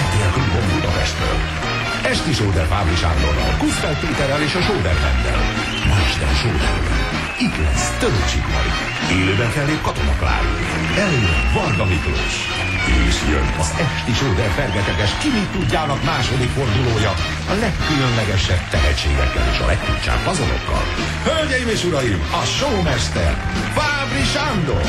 RTL Klubon Budapestről. Esti Sóder Fábri Sándorral, Kuszfeld Péterrel és a Sóder Bendel. Ma este a Sóderben. Itt lesz Töröcsi Mari. Élőben fellép Katona Klári. Eljön Varga Miklós. És jön az Esti Sóder fergeteges ki mit tudjának második fordulója. A legkülönlegesebb tehetségekkel és a legkurcsább fazonokkal. Hölgyeim és uraim, a showmester Fábri Sándor.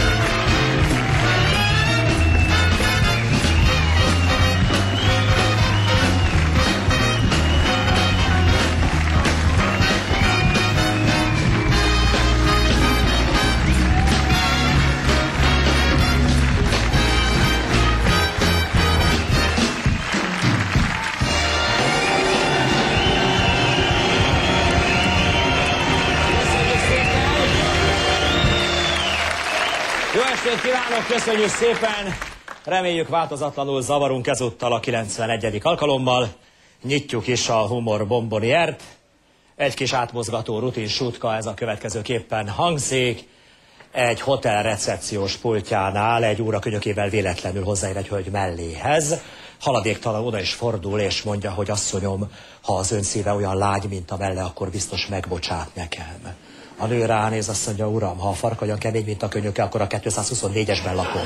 Kívánok, köszönjük szépen! Reméljük változatlanul zavarunk ezúttal a 91. alkalommal. Nyitjuk is a humor bomboniert. Egy kis átmozgató rutin sutka ez a következőképpen hangzik. Egy hotel recepciós pultjánál egy óra könyökével véletlenül hozzáér egy hölgy melléhez. Haladéktalan oda is fordul, és mondja, hogy asszonyom, ha az ön szíve olyan lágy, mint a melle, akkor biztos megbocsát nekem. A nő ránéz, azt mondja, uram, ha a fark olyan kemény, mint a könyöke, akkor a 224-esben lakom.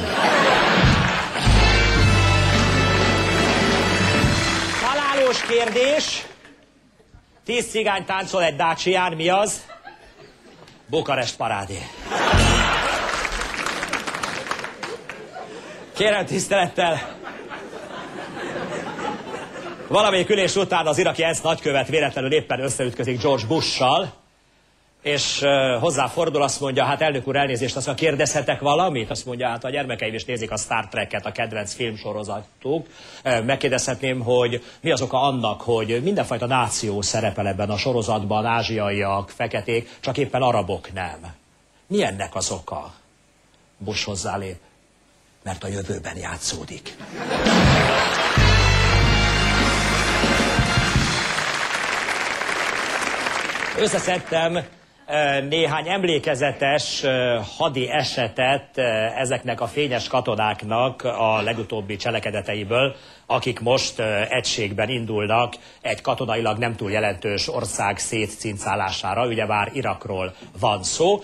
Halálos kérdés. Tíz cigány táncol egy dácsián, mi az? Bukarest parádé. Kérem tisztelettel, valamelyik ülés után az iraki ENSZ nagykövet véletlenül éppen összeütközik George Bush-sal, és hozzáfordul, azt mondja, hát elnök úr elnézést, azt mondja, kérdezhetek valamit? Azt mondja, hát a gyermekeim is nézik a Star Trek-et, a kedvenc filmsorozatuk. Megkérdezhetném, hogy mi az oka annak, hogy mindenfajta náció szerepel ebben a sorozatban, ázsiaiak, feketék, csak éppen arabok nem. Mi ennek az oka? Bush hozzálép, mert a jövőben játszódik. Összeszedtem néhány emlékezetes hadi esetet ezeknek a fényes katonáknak a legutóbbi cselekedeteiből, akik most egységben indulnak egy katonailag nem túl jelentős ország szétcincálására, ugyebár Irakról van szó.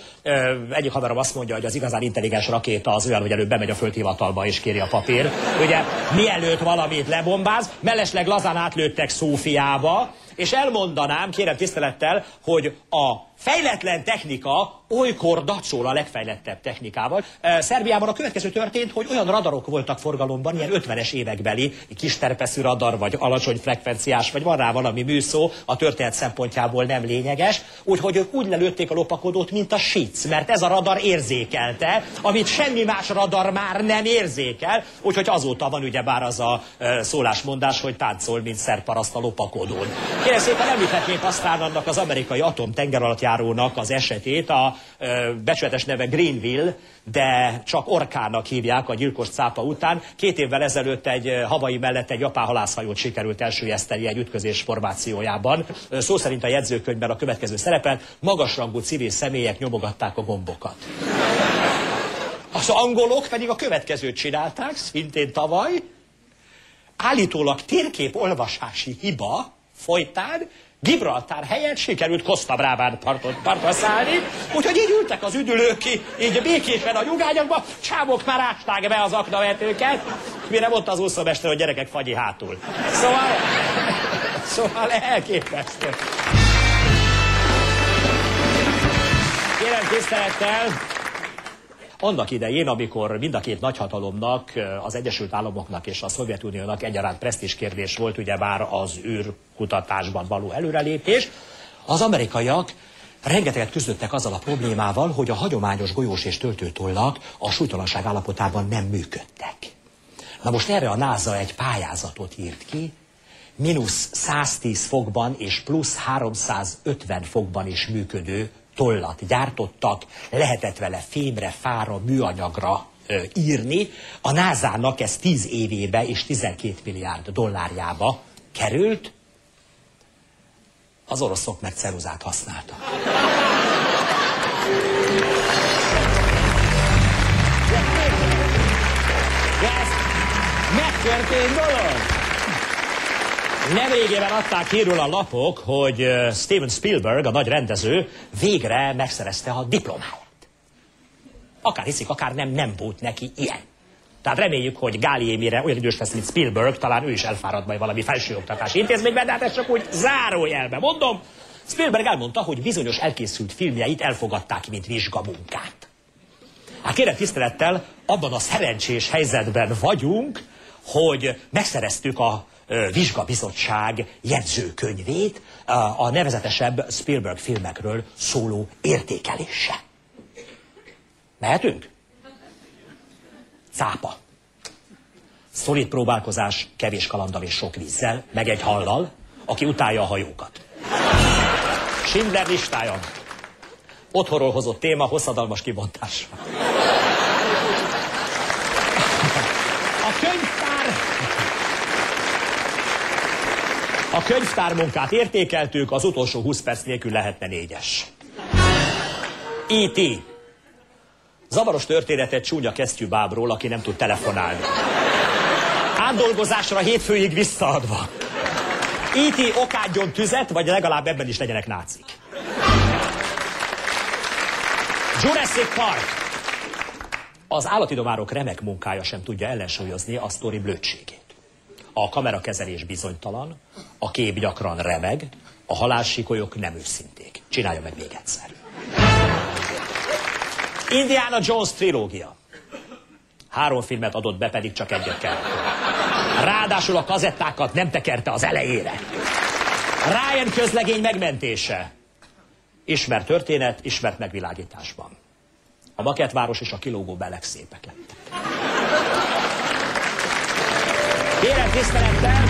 Egyik haverom azt mondja, hogy az igazán intelligens rakéta az olyan, hogy előbb bemegy a földhivatalba és kéri a papír. Ugye mielőtt valamit lebombáz, mellesleg lazán átlőttek Szófiába, és elmondanám, kérem tisztelettel, hogy a fejletlen technika olykor dacol a legfejlettebb technikával. Szerbiában a következő történt, hogy olyan radarok voltak forgalomban, ilyen 50-es évekbeli, kisterpeszű radar, vagy alacsony frekvenciás, vagy van rá valami műszó, a történet szempontjából nem lényeges, úgyhogy ők úgy lelőtték a lopakodót, mint a sic, mert ez a radar érzékelte, amit semmi más radar már nem érzékel, úgyhogy azóta van ugyebár az a szólásmondás, hogy táncol, mint szerparaszt a lopakodón. Kérem szépen említhetnék aztán annak az amerikai atomtengeralattjárónak az esetét, a becsületes neve Greenville, de csak orkának hívják a gyilkos cápa után. Két évvel ezelőtt egy havai mellett egy japán halászhajót sikerült elsüllyeszteni egy ütközés formációjában. Szó szerint a jegyzőkönyvben a következő szerepel, magasrangú civil személyek nyomogatták a gombokat. Az angolok pedig a következőt csinálták, szintén tavaly. Állítólag térkép olvasási hiba folytán Gibraltár helyett sikerült Costa Bráván parton, partra úgyhogy így ültek az üdülők ki, így békésen a nyugányokba, csámok már ásták be az aknavetőket, mire mondta az úszómester, hogy gyerekek fagyi hátul. Szóval, szóval elképesztő. Kérem tisztelettel, annak idején, amikor mind a két nagyhatalomnak, az Egyesült Államoknak és a Szovjetuniónak egyaránt presztis kérdés volt, ugyebár az űrkutatásban való előrelépés, az amerikaiak rengeteget küzdöttek azzal a problémával, hogy a hagyományos golyós és töltőtollak a súlytalanság állapotában nem működtek. Na most erre a NASA egy pályázatot írt ki, mínusz 110 fokban és plusz 350 fokban is működő tollat gyártottak, lehetett vele fémre, fára, műanyagra ö, írni. A názának ez 10 évébe és 12 milliárd dollárjába került, az oroszok meg ceruzát használtak. De ez megtörtént dolog. Nemrégében adták hírül a lapok, hogy Steven Spielberg, a nagy rendező, végre megszerezte a diplomáját. Akár hiszik, akár nem, nem volt neki ilyen. Tehát reméljük, hogy Gálié mire olyan idős lesz, mint Spielberg, talán ő is elfárad majd valami felsőoktatási intézményben, de hát ez csak úgy zárójelbe mondom. Spielberg elmondta, hogy bizonyos elkészült filmjeit elfogadták, mint vizsgamunkát. Hát kérem tisztelettel, abban a szerencsés helyzetben vagyunk, hogy megszereztük a vizsgabizottság jegyzőkönyvét a nevezetesebb Spielberg filmekről szóló értékelése. Mehetünk? Cápa. Szolid próbálkozás, kevés kalandal és sok vízzel, meg egy hallal, aki utálja a hajókat. Schindler listája. Otthonról hozott téma, hosszadalmas kibontása. A könyvtár... A könyvtár munkát értékeltük, az utolsó 20 perc nélkül lehetne négyes. E.T. Zavaros történet egy csúnya kesztyűbábról, aki nem tud telefonálni. Átdolgozásra hétfőig visszaadva. E.T. okádjon tüzet, vagy legalább ebben is legyenek nácik. Jurassic Park. Az állatidomárok remek munkája sem tudja ellensúlyozni a sztori blödségét. A kamerakezelés bizonytalan, a kép gyakran remeg, a halálsikolyok nem őszinték. Csinálja meg még egyszer. Indiana Jones trilógia. Három filmet adott be, pedig csak egyet kell. Ráadásul a kazettákat nem tekerte az elejére. Ryan közlegény megmentése. Ismert történet, ismert megvilágításban. A maketváros és a kilógó beleg szépek lettek. Kérem tisztelettel,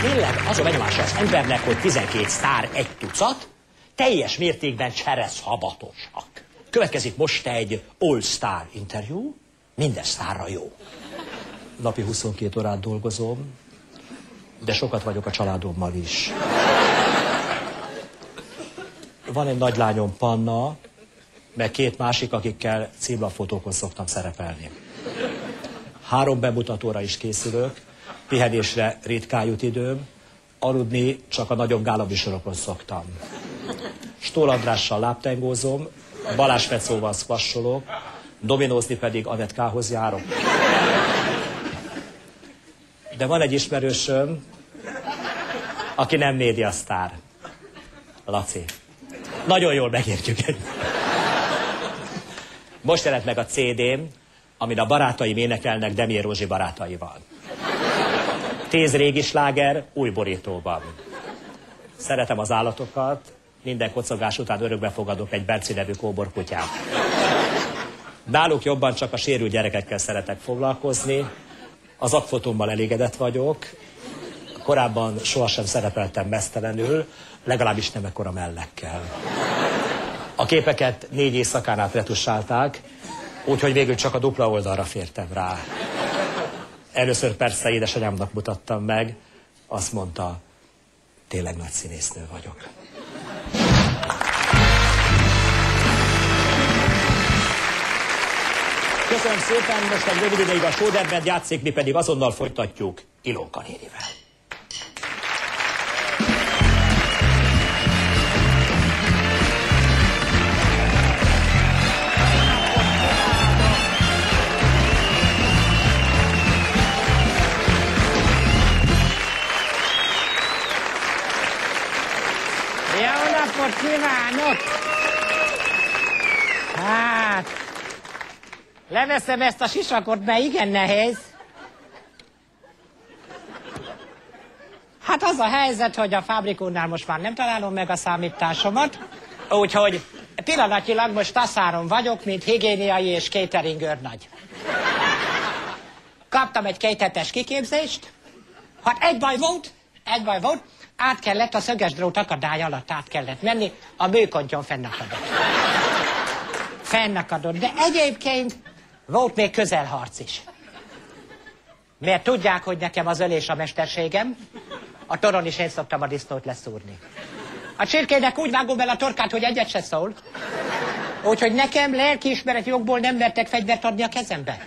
tényleg az a benyomása az embernek, hogy 12 sztár egy tucat, teljes mértékben csereszhabatosak. Következik most egy all-star interjú, minden sztárra jó. Napi 22 órát dolgozom, de sokat vagyok a családommal is. Van egy nagylányom Panna, meg két másik, akikkel címlafotókon szoktam szerepelni. Három bemutatóra is készülök, pihenésre ritkán jut időm, aludni csak a nagyobb gálavisorokon szoktam. Stól Andrással láptengózom, Balázs Fecóval szkvassolok, dominózni pedig Anetkához járok. De van egy ismerősöm, aki nem médiasztár. Laci. Nagyon jól megértjük egymást. Most jelent meg a CD-m, amin a barátaim énekelnek Demier Rózsi barátaival. Tíz régi sláger, új borítóban. Szeretem az állatokat, minden kocogás után örökbe fogadok egy Berci nevű kóborkutyát. Náluk jobban csak a sérült gyerekekkel szeretek foglalkozni, az akfotómmal elégedett vagyok, korábban sohasem szerepeltem mesztelenül, legalábbis nem ekkora mellekkel. A képeket négy éjszakán át retusálták, úgyhogy végül csak a dupla oldalra fértem rá. Először persze édesanyámnak mutattam meg, azt mondta, tényleg nagy színésznő vagyok. Köszönöm szépen, most egy rövid ideig a Sóderbend játszik, mi pedig azonnal folytatjuk Ilonka nénivel. Napot kívánok! Hát, leveszem ezt a sisakot, mert igen nehéz. Hát az a helyzet, hogy a fábrikónál most már nem találom meg a számításomat, úgyhogy pillanatilag most taszáron vagyok, mint higiéniai és catering őrnagy. Kaptam egy kéthetes kiképzést, hát egy baj volt, egy baj volt, át kellett a szöges drót akadály alatt át kellett menni, a bőkontyon fennakadott. Fennakadott, de egyébként volt még közelharc is. Mert tudják, hogy nekem az ölés a mesterségem, a toron is én szoktam a disznót leszúrni. A csirkének úgy vágom el a torkát, hogy egyet se szól. Úgyhogy nekem lelkiismeret jogból nem vertek fegyvert adni a kezembe.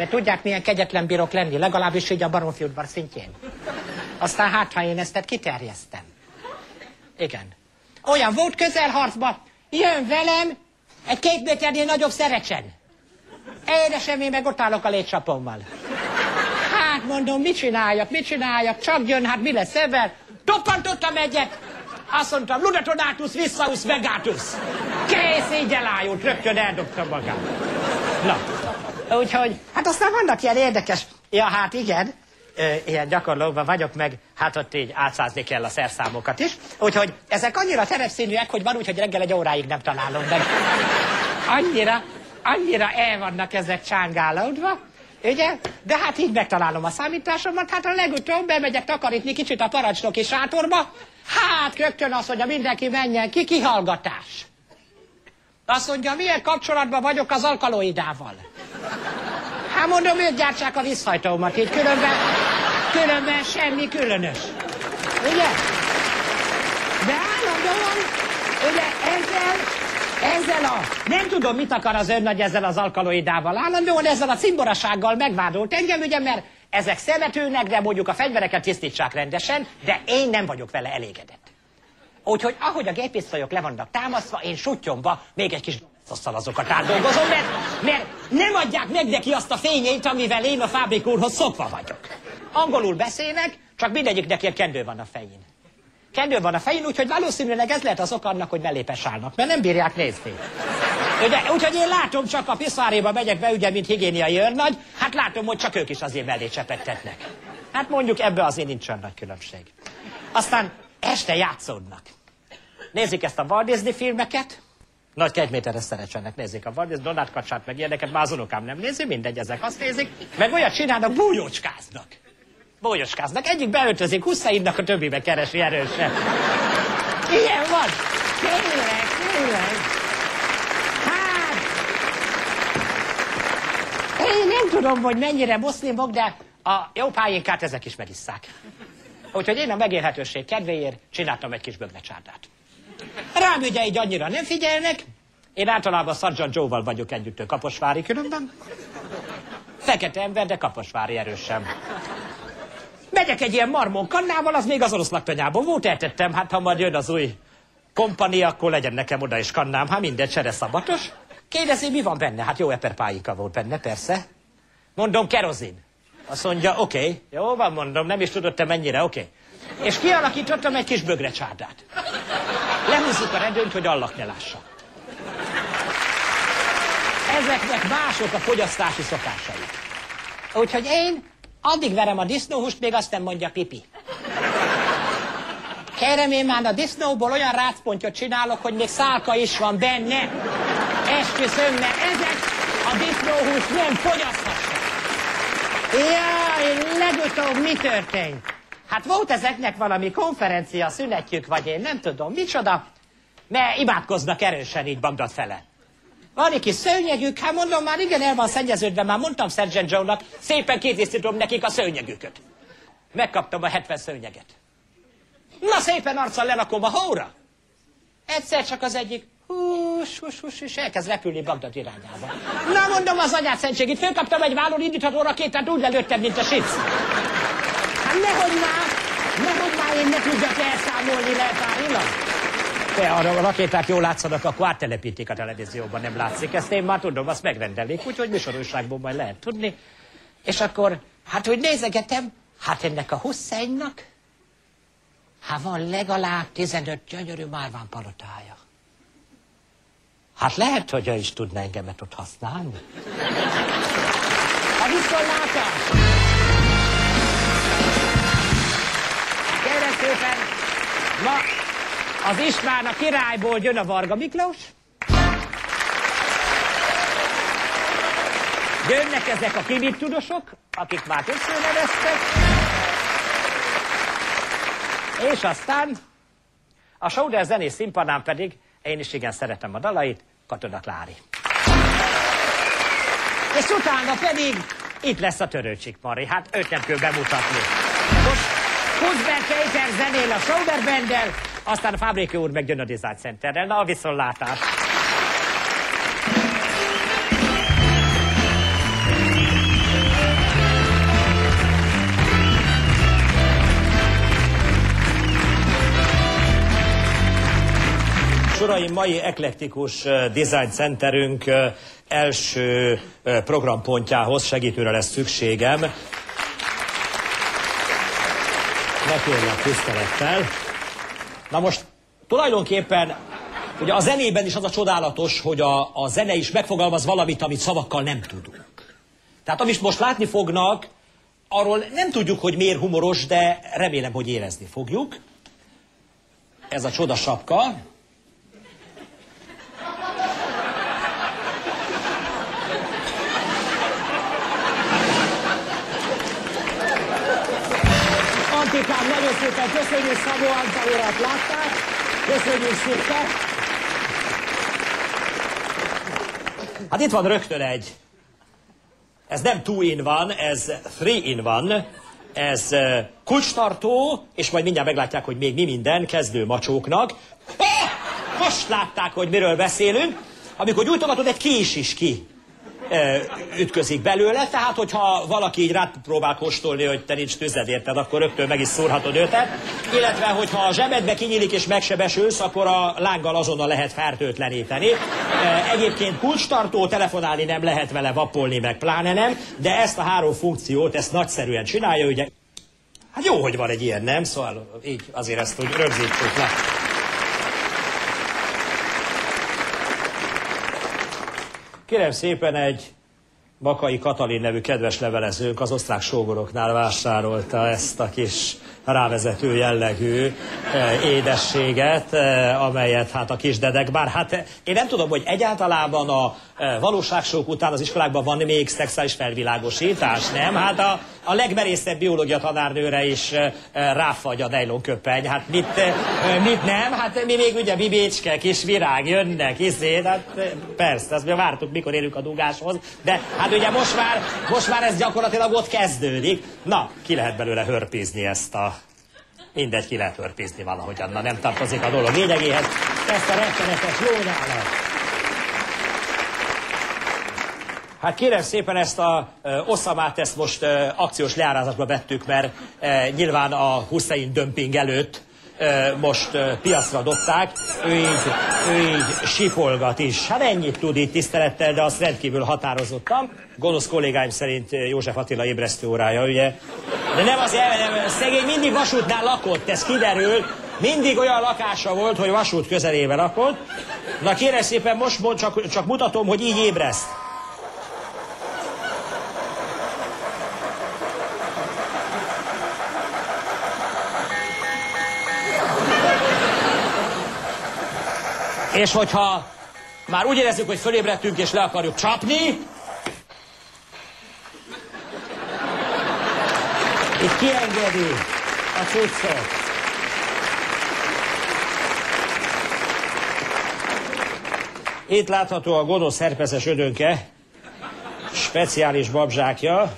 Mert tudják, milyen kegyetlen bírok lenni, legalábbis így a baromfiútbar szintjén. Aztán hát, ha én ezt kiterjesztem. Igen. Olyan volt közelharcba, jön velem egy két méternél nagyobb szerecsen. Édesem, én meg ott állok a létsapommal. Hát mondom, mit csináljak, mit csináljak, csak jön, hát mi lesz ebben? Toppantottam egyet, azt mondtam, ludatonátus, visszausz, vegátus. Kész, így elájult, rögtön eldobtam magát. Na, úgyhogy, hát aztán vannak ilyen érdekes, ja hát igen, ilyen gyakorlóban vagyok, meg hát ott így átszázni kell a szerszámokat is. Úgyhogy ezek annyira terepszínűek, hogy van úgy, hogy reggel egy óráig nem találom meg. Annyira, annyira el vannak ezek csángálódva, ugye? De hát így megtalálom a számításomat, hát a legutóbb bemegyek takarítni kicsit a parancsnoki sátorba, hát rögtön azt mondja, mindenki menjen ki, kihallgatás. Azt mondja, milyen kapcsolatban vagyok az alkaloidával. Hát mondom, ők gyártsák a visszhajtómat, így különben, különben semmi különös. Ugye? De állandóan, ugye ezzel, ezzel a, nem tudom, mit akar az önnagy ezzel az alkaloidával, állandóan ezzel a cimborasággal megvádolt engem, ugye, mert ezek szeretőnek, de mondjuk a fegyvereket tisztítsák rendesen, de én nem vagyok vele elégedett. Úgyhogy ahogy a géppisztolyok le vannak támasztva, én sutyomba még egy kis azzal azokat átdolgozom, mert, mert nem adják meg neki azt a fényét, amivel én a fábrik úrhoz szokva vagyok. Angolul beszélnek, csak mindegyiknek ilyen kendő van a fején. Kendő van a fején, úgyhogy valószínűleg ez lehet az ok annak, hogy belépes állnak, mert nem bírják nézni. Ugye, úgyhogy én látom, csak a piszváréba megyek be, ugye, mint higiéniai őrnagy, hát látom, hogy csak ők is azért belé csepegtetnek. Hát mondjuk ebbe azért nincs olyan nagy különbség. Aztán este játszódnak. Nézik ezt a Walt Disney filmeket, nagy kegyméteres szerecsenek nézik a Walt Donát kacsát, meg ilyeneket, már az unokám nem nézi, mindegy, ezek azt nézik, meg olyat csinálnak, bújócskáznak. Bújócskáznak, egyik beöltözik, Husseinnak a többibe keresi erősen. Ilyen van. Tényleg, tényleg. Hát, én nem tudom, hogy mennyire muszlimok, de a jó pályénkát ezek is megisszák. Úgyhogy én a megélhetőség kedvéért csináltam egy kis böglecsárdát. Rám ugye így annyira nem figyelnek. Én általában Sargent Joe-val vagyok együtt, Kaposvári különben. Fekete ember, de Kaposvári erősen. Megyek egy ilyen marmon kannával, az még az orosz laktanyában volt, eltettem, hát ha majd jön az új kompani, akkor legyen nekem oda is kannám, hát minden csere szabatos. Kérdezi, mi van benne? Hát jó eperpályika volt benne, persze. Mondom, kerozin. Azt mondja, oké, okay. jó van, mondom, nem is tudod te mennyire, oké. Okay. És kialakítottam egy kis bögrecsárdát. Lehúzzuk a redőnyt, hogy allak ne lássa. Ezeknek mások a fogyasztási szokásai. Úgyhogy én addig verem a disznóhúst, még azt nem mondja pipi. Kérem, én már a disznóból olyan rácpontot csinálok, hogy még szálka is van benne. Esküszöm, mert ezek a disznóhús nem fogyasztható. Jaj, legutóbb mi történt? Hát volt ezeknek valami konferencia, szünetjük, vagy én nem tudom, micsoda, mert imádkoznak erősen így Bagdad fele. Van egy kis szőnyegük, hát mondom, már igen, el van szennyeződve, már mondtam Sergeant Joe-nak, szépen kétisztítom nekik a szőnyegüket. Megkaptam a 70 szőnyeget. Na szépen arccal lelakom a hóra. Egyszer csak az egyik, hús, hús, hús, és elkezd repülni Bagdad irányába. Na mondom az anyát szentségét, fölkaptam egy vállon indítható rakétát, úgy lelőttem, mint a sic. Nehogy már, nehogy már én ne tudjak elszámolni leltárilag. De arra a rakéták jól látszanak, akkor áttelepítik a televízióban, nem látszik. Ezt én már tudom, azt megrendelik, úgyhogy műsorúságból majd lehet tudni. És akkor, hát hogy nézegetem, hát ennek a Husseinnak, hát van legalább 15 gyönyörű márván palotája. Hát lehet, hogy ő is tudna engemet ott használni. A viszontlátás! Szépen, ma az István a királyból jön a Varga Miklós. Jönnek ezek a tudosok, akik már többször neveztek. És aztán a Sauder zenész színpadán pedig, én is igen szeretem a dalait, Katona Klári. És utána pedig itt lesz a Törőcsik Mari, hát őt nem kell bemutatni. Most Huzbert Péter zenél a Schauberbendel, aztán a Fábréki úr megjön a Design Centerrel. Na, a viszontlátás! Uraim, mai eklektikus design centerünk első programpontjához segítőre lesz szükségem. Megkérlek tisztelettel. Na most tulajdonképpen ugye a zenében is az a csodálatos, hogy a, a zene is megfogalmaz valamit, amit szavakkal nem tudunk. Tehát amit most látni fognak, arról nem tudjuk, hogy miért humoros, de remélem, hogy érezni fogjuk. Ez a csoda sapka. Antikám, nagyon szépen köszönjük, Szabó Antal urat látták. Köszönjük szépen. Hát itt van rögtön egy. Ez nem two in van, ez three in van. Ez kulcstartó, és majd mindjárt meglátják, hogy még mi minden kezdő macsóknak. Most látták, hogy miről beszélünk. Amikor gyújtogatod, egy kés is ki ütközik belőle, tehát hogyha valaki így rád próbál kóstolni, hogy te nincs tüzed érted, akkor rögtön meg is szúrhatod őtet. Illetve, hogyha a zsebedbe kinyílik és megsebesülsz, akkor a lánggal azonnal lehet fertőtleníteni. Egyébként kulcstartó, telefonálni nem lehet vele, vapolni meg pláne nem, de ezt a három funkciót, ezt nagyszerűen csinálja, ugye. Hát jó, hogy van egy ilyen, nem? Szóval így azért ezt úgy rögzítsük le. Kérem szépen egy Bakai Katalin nevű kedves levelezőnk az osztrák sógoroknál vásárolta ezt a kis rávezető jellegű eh, édességet, eh, amelyet hát a kisdedek, bár hát én nem tudom, hogy egyáltalában a valóságsók után az iskolákban van még szexuális felvilágosítás, nem? Hát a, a legmerészebb biológia tanárnőre is ráfagy a nejlon köpeny. Hát mit, mit nem? Hát mi még ugye bibécske, kis virág jönnek, iszét, hát persze, azt mi vártuk, mikor érünk a dugáshoz, de hát ugye most már, most már ez gyakorlatilag ott kezdődik. Na, ki lehet belőle hörpizni ezt a mindegy, ki lehet hörpizni valahogy, Anna nem tartozik a dolog lényegéhez. Ezt a rettenetes lónálat. Hát kérem szépen ezt a uh, Oszamát, ezt most uh, akciós leárázatba vettük, mert uh, nyilván a Hussein dömping előtt most piacra dobták, ő így, ő így sipolgat is. Hát ennyit tud itt tisztelettel, de azt rendkívül határozottam. Gonosz kollégáim szerint József Attila ébresztő órája, ugye? De nem az nem, szegény mindig vasútnál lakott, ez kiderül. Mindig olyan lakása volt, hogy vasút közelébe lakott. Na kérem szépen, most csak, csak mutatom, hogy így ébreszt. És hogyha már úgy érezzük, hogy fölébredtünk és le akarjuk csapni, itt kiengedi a cuccot. Itt látható a gonosz herpeszes ödönke, speciális babzsákja.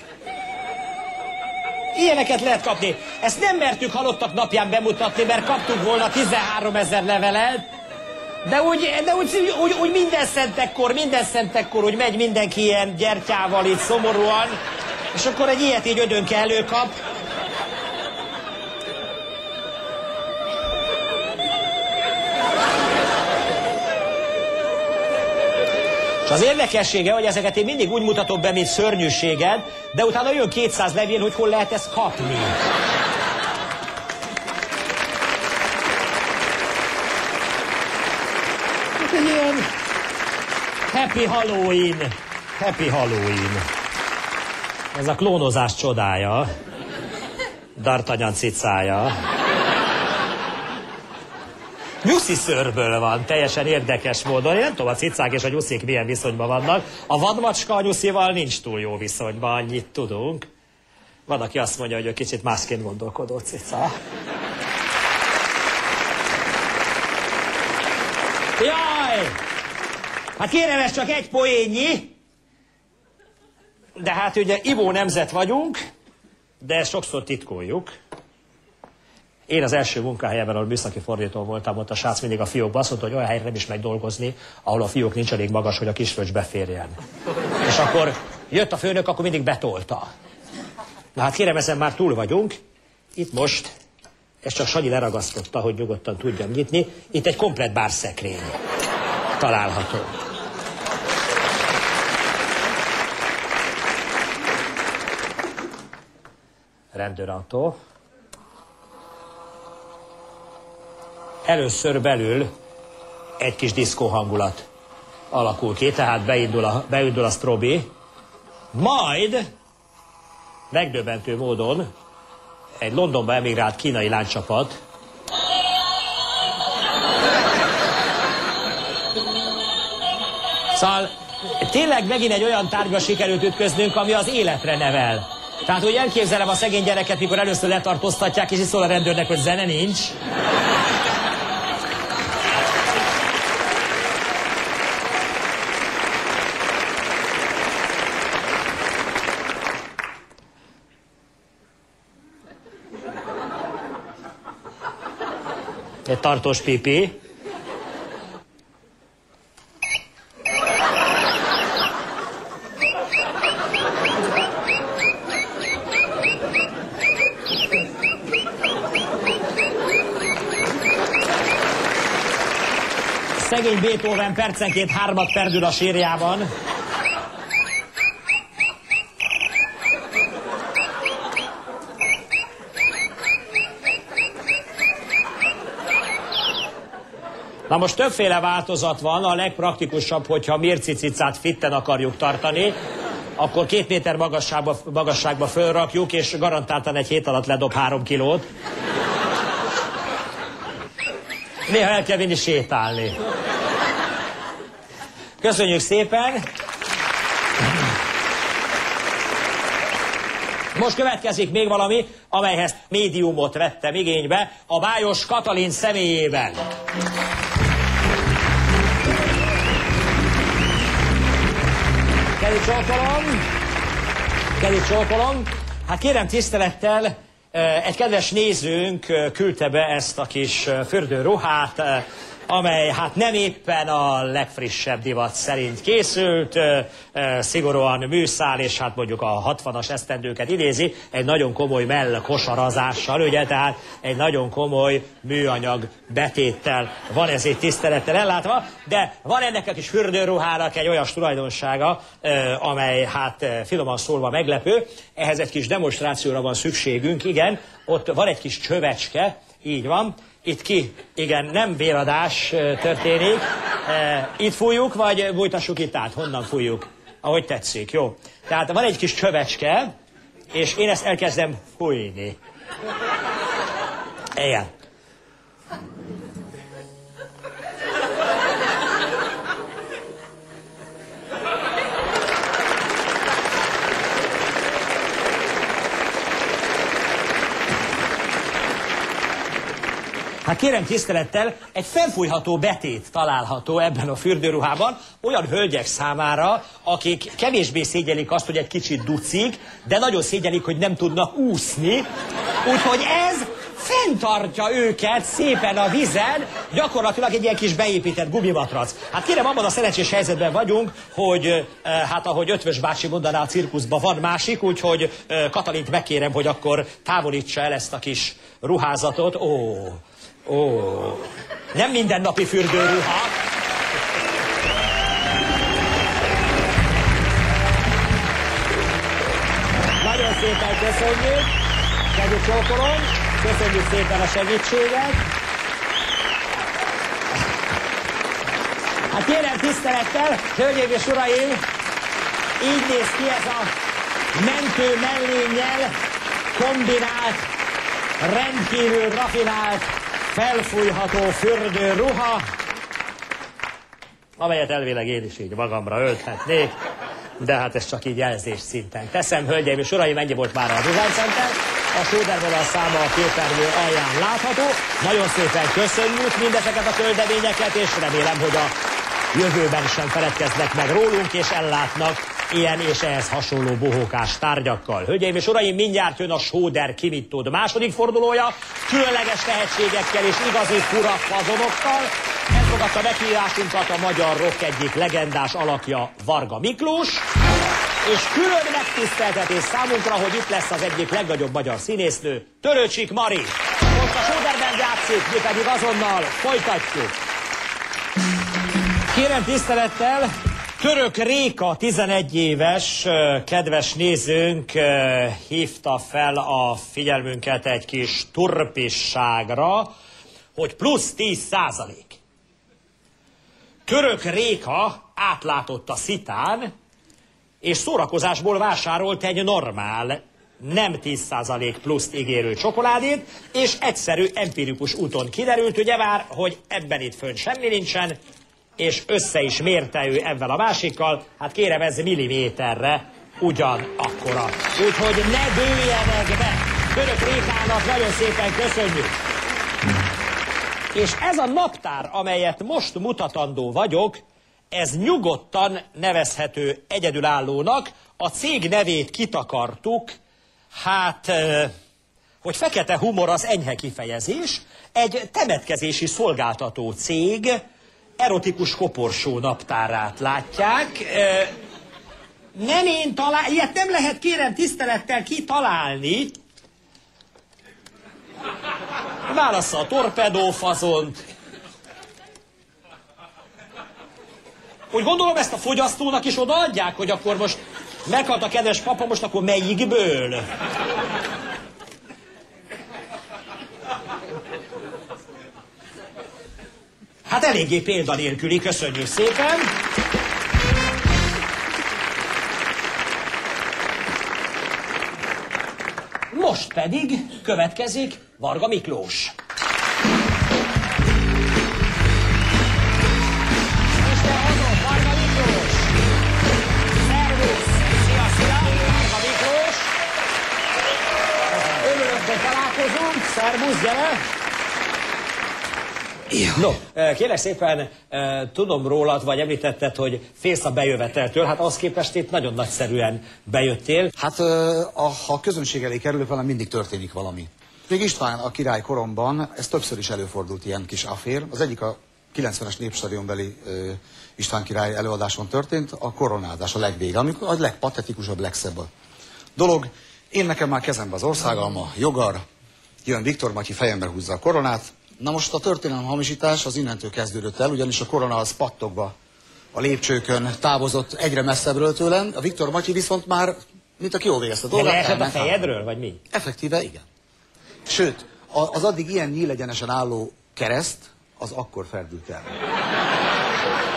Ilyeneket lehet kapni. Ezt nem mertük halottak napján bemutatni, mert kaptuk volna 13 ezer levelet, de úgy, de úgy, úgy, úgy minden szentekkor, minden szentekkor, úgy megy mindenki ilyen gyertyával itt szomorúan, és akkor egy ilyet így ödönke előkap. És az érdekessége, hogy ezeket én mindig úgy mutatom be, mint szörnyűséget, de utána jön 200 levél, hogy hol lehet ezt kapni. Happy Halloween! Happy Halloween! Ez a klónozás csodája. D'Artagnan cicája. Nyuszi szörből van, teljesen érdekes módon. Én nem tudom, a cicák és a nyuszik milyen viszonyban vannak. A vadmacska a nyuszival nincs túl jó viszonyban, annyit tudunk. Van, aki azt mondja, hogy ő kicsit másként gondolkodó cica. Jaj! Hát kérem, ez csak egy poénnyi. De hát ugye ivó nemzet vagyunk, de ezt sokszor titkoljuk. Én az első munkahelyemen, ahol műszaki fordító voltam, ott a srác mindig a fiókba azt mondta, hogy olyan helyre nem is megy dolgozni, ahol a fiók nincs elég magas, hogy a kisfölcs beférjen. És akkor jött a főnök, akkor mindig betolta. Na hát kérem, ezen már túl vagyunk. Itt most, ezt csak Sanyi leragasztotta, hogy nyugodtan tudjam nyitni. Itt egy komplet bárszekrény. található. Rendőrautó. Először belül egy kis diszkó hangulat alakul ki, tehát beindul a, beindul a strobi, majd megdöbbentő módon egy Londonba emigrált kínai lánycsapat Szóval tényleg megint egy olyan tárgyba sikerült ütköznünk, ami az életre nevel. Tehát úgy elképzelem a szegény gyereket, mikor először letartóztatják, és szól a rendőrnek, hogy zene nincs. Egy tartós pipi. Szegény Beethoven percenként hármat perdül a sírjában. Na most többféle változat van, a legpraktikusabb, hogyha mircicicát fitten akarjuk tartani, akkor két méter magasságba, magasságba fölrakjuk, és garantáltan egy hét alatt ledob három kilót. Néha el kell vinni sétálni. Köszönjük szépen! Most következik még valami, amelyhez médiumot vettem igénybe, a Bájos Katalin személyében. Kedi csókolom! Csókolom! Hát kérem tisztelettel, egy kedves nézőnk küldte be ezt a kis fürdőruhát, amely hát nem éppen a legfrissebb divat szerint készült, szigorúan műszál, és hát mondjuk a 60-as esztendőket idézi, egy nagyon komoly mell kosarazással, ugye, tehát egy nagyon komoly műanyag betéttel van ez egy tisztelettel ellátva, de van ennek a kis fürdőruhának egy olyan tulajdonsága, amely hát finoman szólva meglepő, ehhez egy kis demonstrációra van szükségünk, igen, ott van egy kis csövecske, így van, itt ki, igen, nem véradás történik. Itt fújjuk, vagy bújtassuk itt át? Honnan fújjuk? Ahogy tetszik, jó. Tehát van egy kis csövecske, és én ezt elkezdem fújni. Igen. Hát kérem tisztelettel, egy felfújható betét található ebben a fürdőruhában olyan hölgyek számára, akik kevésbé szégyelik azt, hogy egy kicsit ducik, de nagyon szégyelik, hogy nem tudnak úszni. Úgyhogy ez fenntartja őket szépen a vizen, gyakorlatilag egy ilyen kis beépített gumimatrac. Hát kérem, abban a szerencsés helyzetben vagyunk, hogy hát ahogy Ötvös bácsi mondaná a cirkuszban van másik, úgyhogy Katalint megkérem, hogy akkor távolítsa el ezt a kis ruházatot. Ó, Ó, nem mindennapi fürdőruha. Nagyon szépen köszönjük, kedves csókolom, köszönjük szépen a segítséget. Hát kérem tisztelettel, hölgyeim és uraim, így néz ki ez a mentő mellénnyel kombinált, rendkívül rafinált felfújható fürdőruha, amelyet elvileg én is így magamra ölthetnék, de hát ez csak így jelzés szinten. Teszem, hölgyeim és uraim, ennyi volt már a Design Center. A Sódervonal száma a képernyő alján látható. Nagyon szépen köszönjük mindezeket a küldeményeket, és remélem, hogy a jövőben sem feledkeznek meg rólunk, és ellátnak ilyen és ehhez hasonló bohókás tárgyakkal. Hölgyeim és uraim, mindjárt jön a Sóder Kimittód második fordulója, különleges tehetségekkel és igazi fura fazonokkal. Elfogadta meghívásunkat a magyar rock egyik legendás alakja Varga Miklós, és külön megtiszteltetés számunkra, hogy itt lesz az egyik legnagyobb magyar színésznő, Törőcsik Mari. Most a Sóderben játszik, mi pedig azonnal folytatjuk. Kérem tisztelettel, Török Réka, 11 éves, kedves nézőnk hívta fel a figyelmünket egy kis turpisságra, hogy plusz 10 százalék. Török Réka átlátott a szitán, és szórakozásból vásárolt egy normál, nem 10% pluszt ígérő csokoládét, és egyszerű empirikus úton kiderült, ugye már, hogy ebben itt fönn semmi nincsen, és össze is mérte ő ebben a másikkal, hát kérem ez milliméterre ugyanakkora. Úgyhogy ne dőljenek be! Török Rékának nagyon szépen köszönjük! És ez a naptár, amelyet most mutatandó vagyok, ez nyugodtan nevezhető egyedülállónak, a cég nevét kitakartuk, hát, hogy fekete humor az enyhe kifejezés, egy temetkezési szolgáltató cég, erotikus koporsó naptárát látják. Nem én talál, ilyet nem lehet kérem tisztelettel kitalálni. Válassza a torpedófazont. Úgy gondolom ezt a fogyasztónak is odaadják, hogy akkor most meghalt a kedves papa, most akkor melyikből? Hát eléggé példanélküli, köszönjük szépen. Most pedig következik Varga Miklós. Szerbusz, gyere! No, eh, kérlek szépen, eh, tudom rólad, vagy említetted, hogy félsz a bejöveteltől, hát az képest itt nagyon nagyszerűen bejöttél. Hát a, ha a közönség elé kerülök, velem mindig történik valami. Még István a király koromban, ez többször is előfordult ilyen kis afér. Az egyik a 90-es népstadionbeli István király előadáson történt, a koronázás a legvége, amikor a legpatetikusabb, legszebb a dolog. Én nekem már kezembe az országalma, jogar, jön Viktor Matyi fejembe húzza a koronát, Na most a történelem hamisítás az innentől kezdődött el, ugyanis a korona az pattogva a lépcsőkön távozott egyre messzebbről tőlem, a Viktor Matyi viszont már, mint aki jól végezte dolgát. De a fejedről, vagy mi? Effektíve, igen. Sőt, az addig ilyen nyílegyenesen álló kereszt, az akkor ferdült el.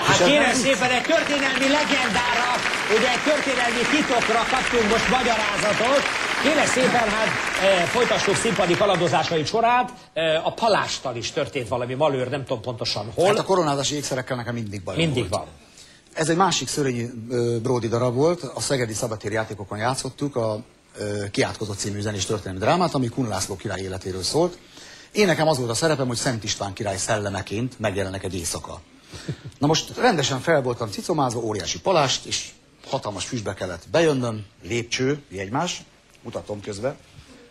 Hát kérem szépen, egy történelmi legendára, ugye egy történelmi titokra kaptunk most magyarázatot. Kérem szépen, hát e, folytassuk színpadi kalandozásai sorát. E, a palástal is történt valami malőr, nem tudom pontosan hol. Hát a koronázási ékszerekkel nekem mindig baj Mindig volt. van. Ez egy másik szörényi Bródi darab volt, a Szegedi Szabatér játékokon játszottuk, a e, Kiátkozott című zenés történelmi drámát, ami Kun László király életéről szólt. Én nekem az volt a szerepem, hogy Szent István király szellemeként megjelenek egy éjszaka. Na most rendesen fel voltam cicomázva, óriási palást, és hatalmas füstbe kellett bejönnöm, lépcső, egymás, mutatom közben.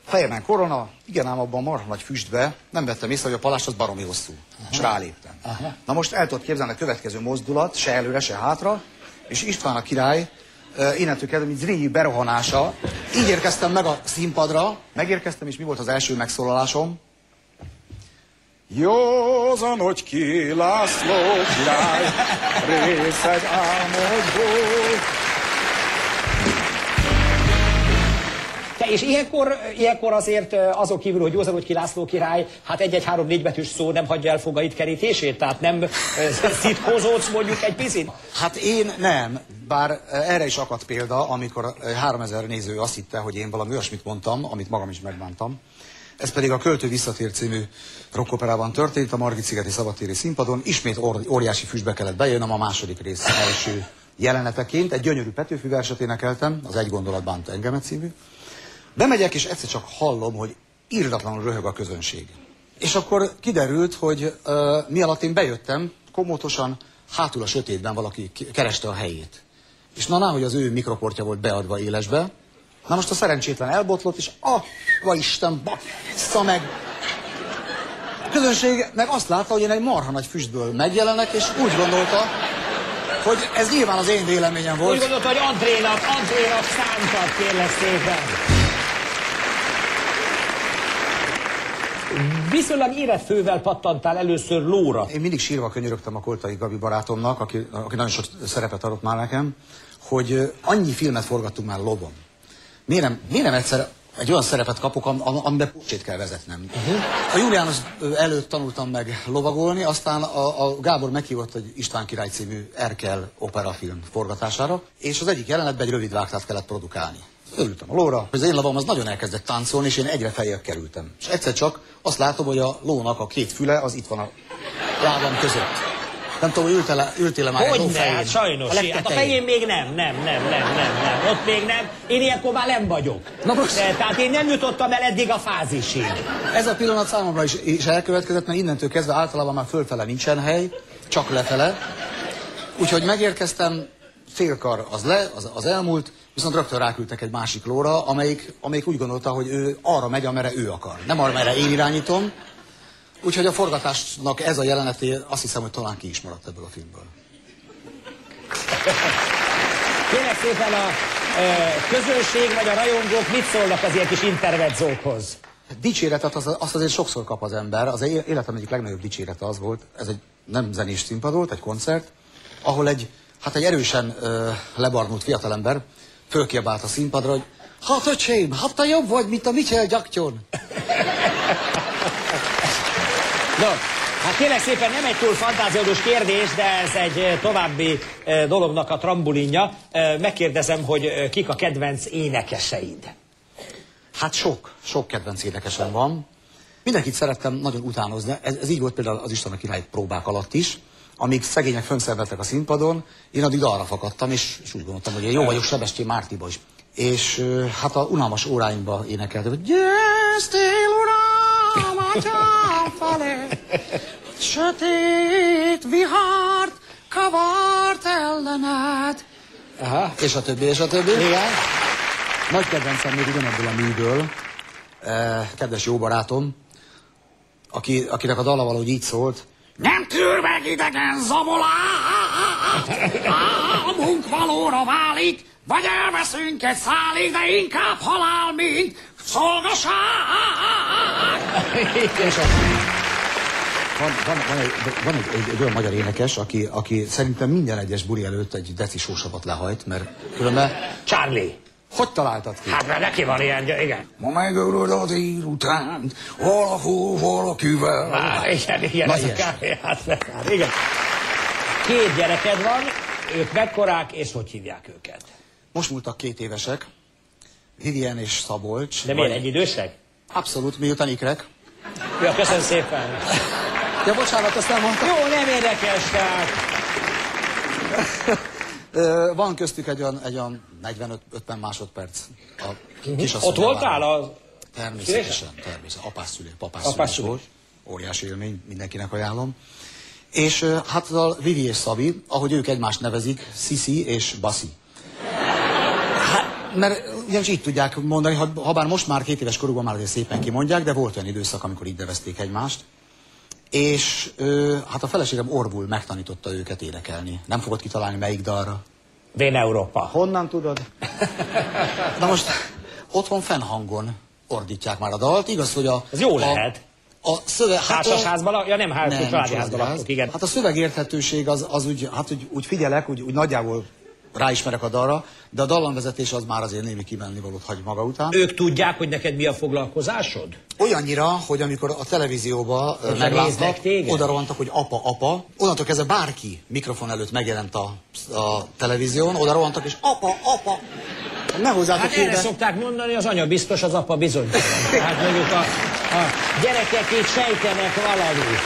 Fejemen korona, igen ám abban marha nagy füstbe, nem vettem észre, hogy a palást az baromi hosszú. Aha. És ráléptem. Aha. Na most el tudod képzelni a következő mozdulat, se előre, se hátra, és István a király uh, innentől kezdve, mint zrínyi berohanása. Így érkeztem meg a színpadra, megérkeztem, és mi volt az első megszólalásom? Józan, hogy ki László király, részeg álmodból. Te, és ilyenkor, ilyenkor azért azok kívül, hogy Józan, hogy László király, hát egy-egy-három-négy betűs szó nem hagyja el fogait kerítését, tehát nem szitkózódsz mondjuk egy picit? Hát én nem, bár erre is akadt példa, amikor 3000 néző azt hitte, hogy én valami olyasmit mondtam, amit magam is megbántam. Ez pedig a Költő visszatér című rockoperában történt, a Margit-szigeti szabadtéri színpadon. Ismét óriási füstbe kellett bejönnöm a második rész első jeleneteként. Egy gyönyörű Petőfi verset énekeltem, az Egy gondolat bánta engemet című. Bemegyek, és egyszer csak hallom, hogy írdatlanul röhög a közönség. És akkor kiderült, hogy uh, mi alatt én bejöttem, komótosan, hátul a sötétben valaki kereste a helyét. És na, hogy az ő mikroportja volt beadva élesbe, Na most a szerencsétlen elbotlott, és a Isten, bassza meg! A közönség meg azt látta, hogy én egy marha nagy füstből megjelenek, és úgy gondolta, hogy ez nyilván az én véleményem volt. Úgy gondolta, hogy Andrénak, Andrénak szántat, kérlek szépen. Viszonylag érett fővel pattantál először lóra. Én mindig sírva könyörögtem a Koltai Gabi barátomnak, aki, aki nagyon sok szerepet adott már nekem, hogy annyi filmet forgattunk már lovon. Miért nem, miért nem egyszer egy olyan szerepet kapok, am, am, amiben pucsét kell vezetnem. Uh-huh. A Juliánus előtt tanultam meg lovagolni, aztán a, a Gábor meghívott egy István király című Erkel operafilm forgatására, és az egyik jelenetben egy rövid vágtát kellett produkálni. Örültem a lóra, az én lovam az nagyon elkezdett táncolni, és én egyre feljebb kerültem. És egyszer csak azt látom, hogy a lónak a két füle az itt van a lábam között. Nem tudom, hogy ültél, ültél már Hogy ne, fején? hát sajnos. A Hát a fején még nem, nem, nem, nem, nem, nem. Ott még nem. Én ilyenkor már nem vagyok. Na most- De, tehát én nem jutottam el eddig a fázisig. Ez a pillanat számomra is, is elkövetkezett, mert innentől kezdve általában már fölfele nincsen hely, csak lefele. Úgyhogy megérkeztem, félkar az le, az, az elmúlt, viszont rögtön ráküldtek egy másik lóra, amelyik, amelyik úgy gondolta, hogy ő arra megy, amerre ő akar. Nem arra, merre én irányítom. Úgyhogy a forgatásnak ez a jeleneté azt hiszem, hogy talán ki is maradt ebből a filmből. Kérek szépen a e, közönség vagy a rajongók mit szólnak az ilyen kis intermedzókhoz? Dicséretet az, azt azért sokszor kap az ember. Az életem egyik legnagyobb dicsérete az volt, ez egy nem zenés színpad volt, egy koncert, ahol egy, hát egy erősen ö, lebarnult fiatalember fölkiabált a színpadra, hogy Hát öcsém, hát te jobb vagy, mint a Michel Jackson. No, hát kérek szépen nem egy túl fantáziódus kérdés, de ez egy eh, további eh, dolognak a trambulinja. Eh, Megkérdezem, hogy kik a kedvenc énekeseid? Hát sok, sok kedvenc énekesem van. Mindenkit szerettem nagyon utánozni. Ez, ez így volt például az Isten a király próbák alatt is. Amíg szegények fönszervettek a színpadon, én addig arra fakadtam, és, és úgy gondoltam, hogy én jó vagyok Sebestyén Mártiba is. És hát a unalmas óráimba énekeltem, hogy Győztél, uram, atyám felé, sötét vihart kavart ellened. Aha. És a többi, és a többi. Igen. Nagy kedvencem még ugyanebből a műből, eh, kedves jó barátom, aki, akinek a dala valahogy így szólt. Nem tűr meg idegen zamolát, álmunk valóra válik, vagy elveszünk egy szálig, de inkább halál, mint szolgaság. A, van, van, van, egy, van egy, egy, egy olyan magyar énekes, aki, aki szerintem minden egyes buli előtt egy deci sósavat lehajt, mert különben Charlie. Hogy találtad ki? Hát mert neki van ilyen, igen. Ma megölöd az délután, valahol valakivel. Á, igen, igen, Na, ez a ilyes. kávé, hát, igen. Két gyereked van, ők mekkorák, és hogy hívják őket? Most múltak két évesek, Vivien és Szabolcs. De miért Vagy- egy idősek? Abszolút, miután ikrek. Ja, köszönöm szépen. Ja, bocsánat, azt nem mondtam. Jó, nem érdekes, tehát. Van köztük egy olyan, egy olyan 45-50 másodperc. A kisasszony Ott voltál a... Természetesen, természetesen. Apás szülő, papás Apás szülő volt. Óriási élmény, mindenkinek ajánlom. És hát a Vivi és Szabi, ahogy ők egymást nevezik, Sisi és Basi. Hát, mert ugyanis így tudják mondani, ha, ha bár most már két éves korukban már azért szépen kimondják, de volt olyan időszak, amikor így nevezték egymást. És ö, hát a feleségem Orvul megtanította őket énekelni. Nem fogod kitalálni melyik dalra. Vén Európa. Honnan tudod? Na most otthon fennhangon ordítják már a dalt, igaz, hogy a... Ez jó a, lehet. A szöveg... hát a- Társasházban, lak- ja nem, ház, nem, családi családi házban ház. laktok, igen. Hát a szövegérthetőség az, az úgy, hát úgy, úgy figyelek, úgy, úgy nagyjából ráismerek a dalra, de a dallamvezetés az már azért némi kimennivalót hagy maga után. Ők tudják, hogy neked mi a foglalkozásod? Olyannyira, hogy amikor a televízióba téged? oda rohantak, hogy apa, apa. Onnantól kezdve bárki mikrofon előtt megjelent a, a televízión, oda rohantak, és apa, apa. Ne hozzátok Hát erre szokták mondani, az anya biztos, az apa bizonytalan. Hát mondjuk a, a gyerekek itt sejtenek valamit.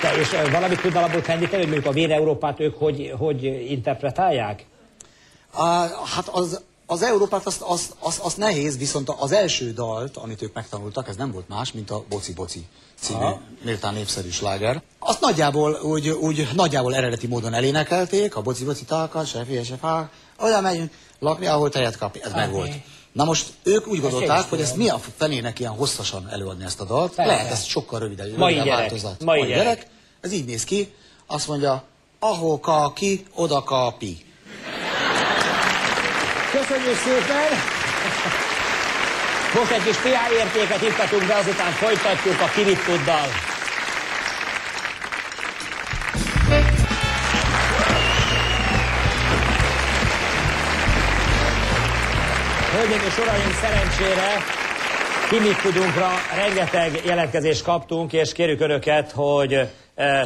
Te, és valamit tudnál abból tenni, te, hogy mondjuk a Vén Európát ők hogy, hogy interpretálják? Hát az, az Európát azt, azt, azt, azt nehéz, viszont az első dalt, amit ők megtanultak, ez nem volt más, mint a Boci Boci című Aha. méltán népszerű sláger. Azt nagyjából úgy, úgy nagyjából eredeti módon elénekelték, a Boci Boci talka, se fie, se fá, oda megyünk lakni, ahol tejet kap, ez meg volt. Na most ők úgy gondolták, hogy ezt mi a fenének ilyen hosszasan előadni ezt a dalt. Persze. Lehet ezt sokkal rövidebb, Mai rövidebb gyerek, változat. mai gyerek. Ez így néz ki, azt mondja, ahol ka ki, oda ka pi. Köszönjük szépen! Most egy kis PA értéket ittatunk be, azután folytatjuk a Kilittuddal. Hölgyeim és uraim, szerencsére Kimittudunkra rengeteg jelentkezést kaptunk, és kérjük Önöket, hogy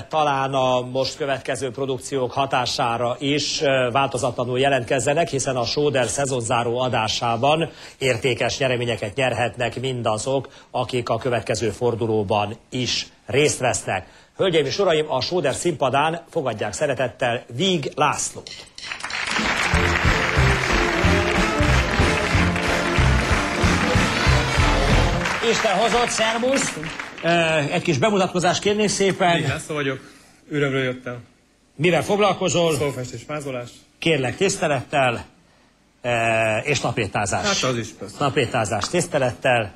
talán a most következő produkciók hatására is e, változatlanul jelentkezzenek, hiszen a Sóder szezonzáró adásában értékes nyereményeket nyerhetnek mindazok, akik a következő fordulóban is részt vesznek. Hölgyeim és uraim, a Sóder színpadán fogadják szeretettel Víg Lászlót. Isten hozott, szervusz! Egy kis bemutatkozást kérnék szépen. Még László vagyok, ürömről jöttem. Mivel foglalkozol? Szófestés, mázolás. Kérlek tisztelettel, és napétázás. Hát az is, persze. Napétázás tisztelettel.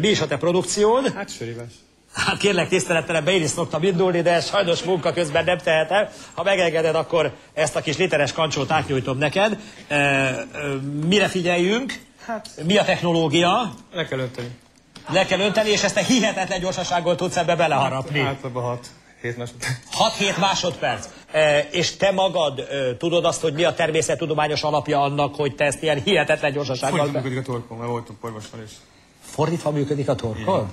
Mi is a te produkciód? Hát sörívás. Hát kérlek tisztelettel, be én is szoktam indulni, de sajnos munka közben nem tehetem. Ha megengeded, akkor ezt a kis literes kancsót átnyújtom neked. Mire figyeljünk? Hát, Mi a technológia? le kell önteni. Le kell önteni, és ezt a hihetetlen gyorsasággal tudsz ebbe beleharapni. Általában 6 7 másodperc. 6-7 másodperc. E, és te magad e, tudod azt, hogy mi a természettudományos alapja annak, hogy te ezt ilyen hihetetlen gyorsasággal... Fordítva működik a torkom, mert voltunk orvossal is. Fordítva működik a torkod?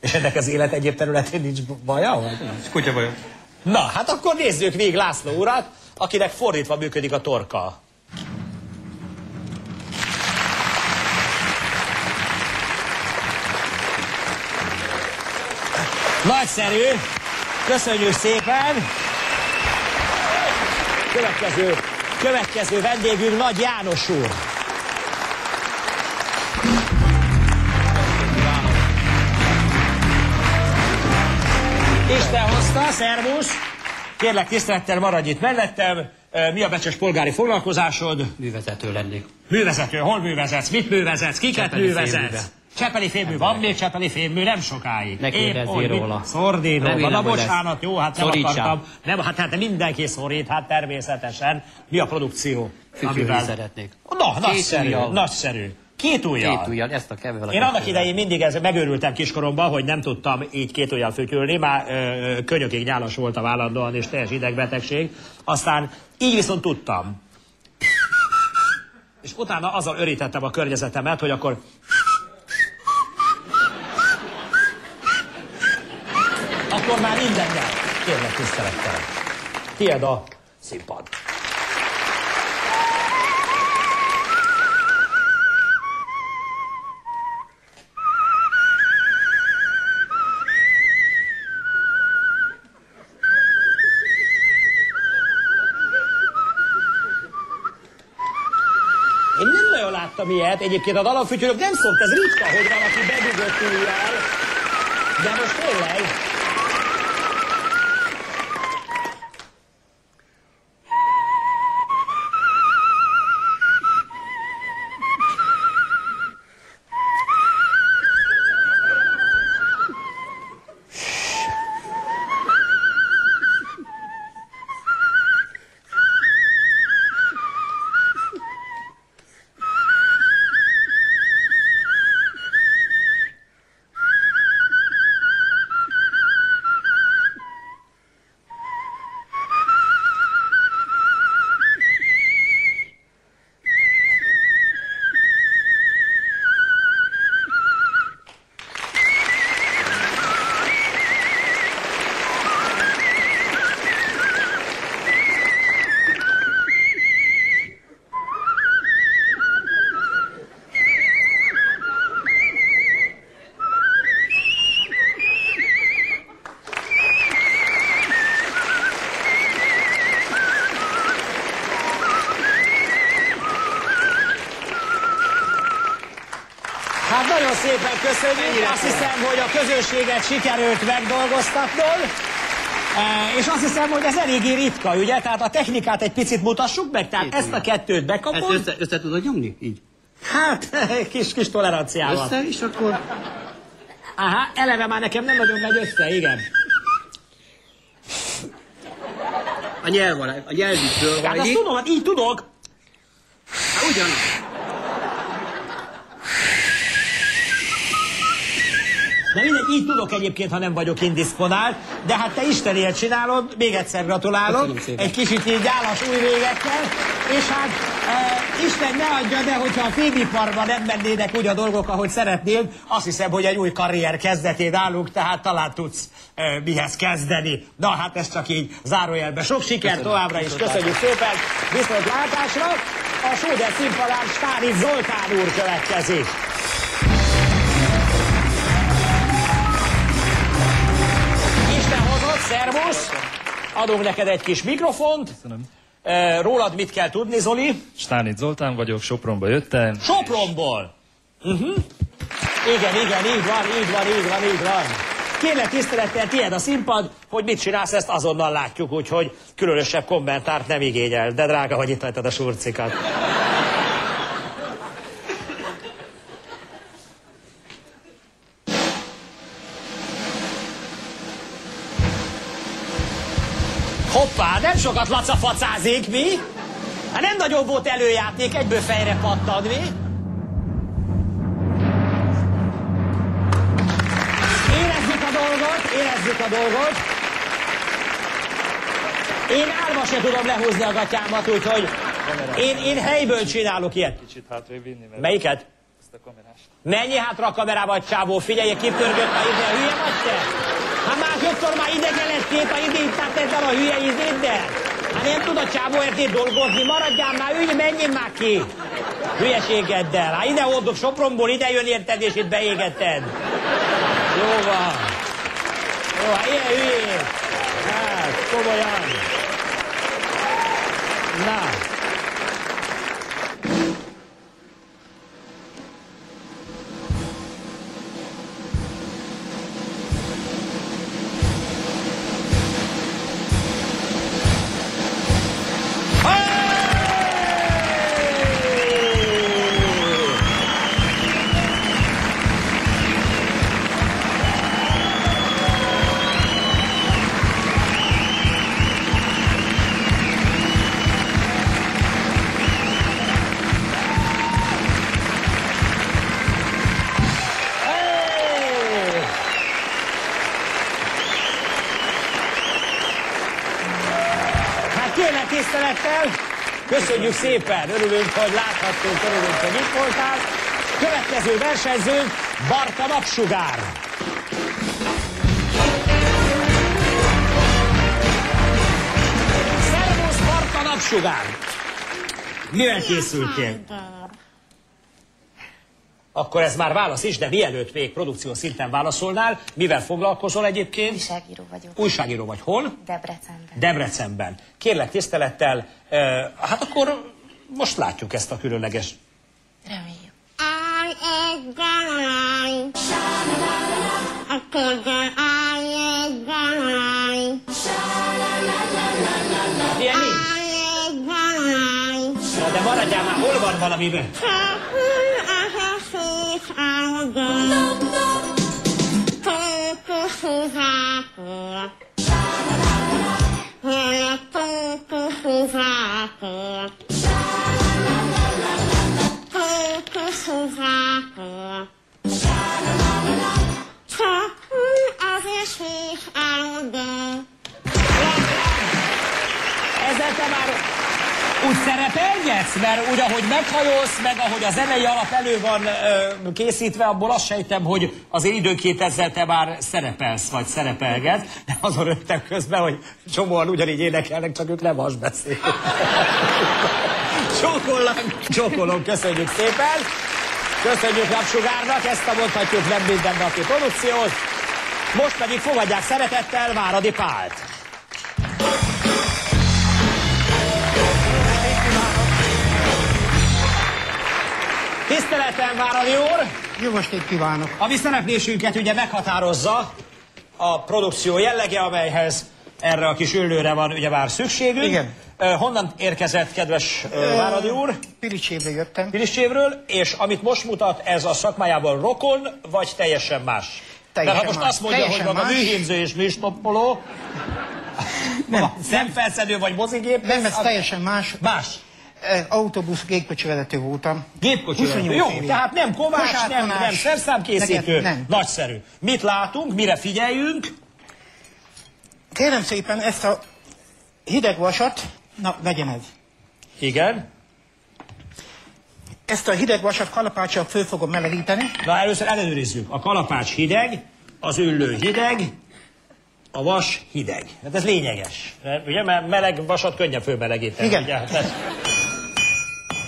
És ennek az élet egyéb területén nincs baja? Vagy? És kutya bajom. Na, hát akkor nézzük végig László urat, akinek fordítva működik a torka. Nagyszerű! Köszönjük szépen! Következő, következő vendégünk Nagy János úr. Isten hozta, szervusz! Kérlek tisztelettel maradj itt mellettem. Mi a becses polgári foglalkozásod? Művezető lennék. Művezető, hol művezetsz? Mit művezetsz? Kiket Csepeli művezetsz? fémműve. Csepeli fémű, van még Csepeli fémű, nem sokáig. Ne hogy róla. róla. Remélem, Na bocsánat, jó, hát nem Szorítsál. akartam. Nem, hát, hát mindenki szorít, hát természetesen. Mi a produkció? Fütyülni szeretnék. Na, nagyszerű, nagyszerű. Két ujjal. Két ujjal, ezt a kevevel. Én annak idején mindig ez, megőrültem kiskoromban, hogy nem tudtam így két ujjal fütyülni, már ö, könyökig nyálas voltam állandóan, és teljes idegbetegség. Aztán így viszont tudtam. És utána azzal örítettem a környezetemet, hogy akkor... Akkor már minden nyert. Kérlek tisztelettel. Tied a színpad. Én nem nagyon láttam ilyet. Egyébként a dallamfütyülők nem szólt, ez ritka, hogy valaki bedugott ujjal. De most tényleg. Köszönjük. Azt hiszem, hogy a közönséget sikerült megdolgoztatnod. E, és azt hiszem, hogy ez eléggé ritka, ugye? Tehát a technikát egy picit mutassuk meg. Tehát ezt a kettőt Ezt bekapod. össze, össze tudod nyomni? Így. Hát, kis, kis toleranciával. Össze, és akkor... Aha, eleve már nekem nem nagyon megy össze, igen. A nyelv alá, a nyelvükből Hát azt vagy. tudom, hát így tudok. Hát ugyanaz. De mindegy, így tudok egyébként, ha nem vagyok indisponált, de hát te Istenért csinálod, még egyszer gratulálok. Köszönöm. Egy kicsit így állas új végekkel, és hát e, Isten ne adja, de hogyha a filmiparban nem mennének úgy a dolgok, ahogy szeretnél, azt hiszem, hogy egy új karrier kezdetén állunk, tehát talán tudsz e, mihez kezdeni. Na hát ez csak így zárójelben. Sok sikert továbbra is, köszönjük szépen, viszont látásra. A Sóder színpadán Stári Zoltán úr következik. Szervusz! Adunk neked egy kis mikrofont. Köszönöm. Rólad mit kell tudni, Zoli? Stánit Zoltán vagyok, Sopronba jöttem. Sopronból. Uh-huh. Igen, igen, így van, így van, így van, így van. Kérlek tisztelettel, tiéd a színpad, hogy mit csinálsz, ezt azonnal látjuk, úgyhogy különösebb kommentárt nem igényel. De drága, hogy itt hagytad a surcikat. Sokat lacafacázik, mi? Hát nem nagyon volt előjáték, egyből fejre pattad, mi? Érezzük a dolgot, érezzük a dolgot. Én álma se tudom lehúzni a gatyámat, úgyhogy én, én helyből csinálok ilyet. Kicsit hátrébb vinni, mert Melyiket? ezt a kamerást. Menj hátra a kamerába, csávó, figyelj, kipörgött a hülye vagy te? Hát másodszor már idegen lett kép a idétát ezzel a hülye izéddel. Hát nem tud a csávó értét dolgozni, maradjál már, ülj, menjél már ki. Hülyeségeddel. Hát ide hordok Sopronból, ide jön érted, és itt beégetted. Jó van. Jó, hát ilyen hülyét. Hát, komolyan. Na. Köszönjük szépen, örülünk, hogy láthattunk, örülünk, hogy itt voltál. Következő versenyzőnk Barta Napsugár. Szervusz Barta Napsugár! Mivel készültél? Akkor ez már válasz is, de mielőtt még produkció szinten válaszolnál, mivel foglalkozol egyébként? Újságíró vagyok. Újságíró vagy hol? Debrecenben. Debrecenben. Kérlek tisztelettel, eh, hát akkor most látjuk ezt a különleges... Reméljük. Ilyen nincs. Na, de maradjál már, hol van valamiben? Ezzel úgy szerepelgetsz? Mert úgy, ahogy meghajolsz, meg ahogy a zenei alap elő van ö, készítve, abból azt sejtem, hogy azért időnként ezzel te már szerepelsz, vagy szerepelget. De azon rögtem közben, hogy csomóan ugyanígy énekelnek, csak ők nem has beszél. Csókolom, csókolom, köszönjük szépen. Köszönjük Napsugárnak, ezt a mondhatjuk nem mindennapi produkciót. Most pedig fogadják szeretettel Váradi Pált. Tiszteletem, Váradi úr! Jó estét kívánok! A mi szereplésünket ugye meghatározza a produkció jellege, amelyhez erre a kis ülőre van ugyebár szükségünk. Igen. Honnan érkezett, kedves ö, Váradi úr? Piricsébe jöttem. Pirissévről, és amit most mutat, ez a szakmájában rokon, vagy teljesen más? Teljesen Mert ha most más. azt mondja, Teljesen hogy maga műhímző és műstoppoló, Nem, szemfelszedő vagy mozigép, nem, ez az- teljesen más. Más. Autóbusz gépkocsi vezető voltam. Gépkocsi 28 vezető. Jó, évig. tehát nem kovács, nem, Kosártanás. nem szerszámkészítő. Neked Nem. Nagyszerű. Mit látunk, mire figyeljünk? Kérem szépen ezt a hideg vasat, na vegyem ez. Igen. Ezt a hideg vasat kalapáccsal föl fogom melegíteni. Na először ellenőrizzük. A kalapács hideg, az üllő hideg, a vas hideg. Hát ez lényeges. Ugye, mert meleg vasat könnyen fölmelegíteni. Igen. Ugye?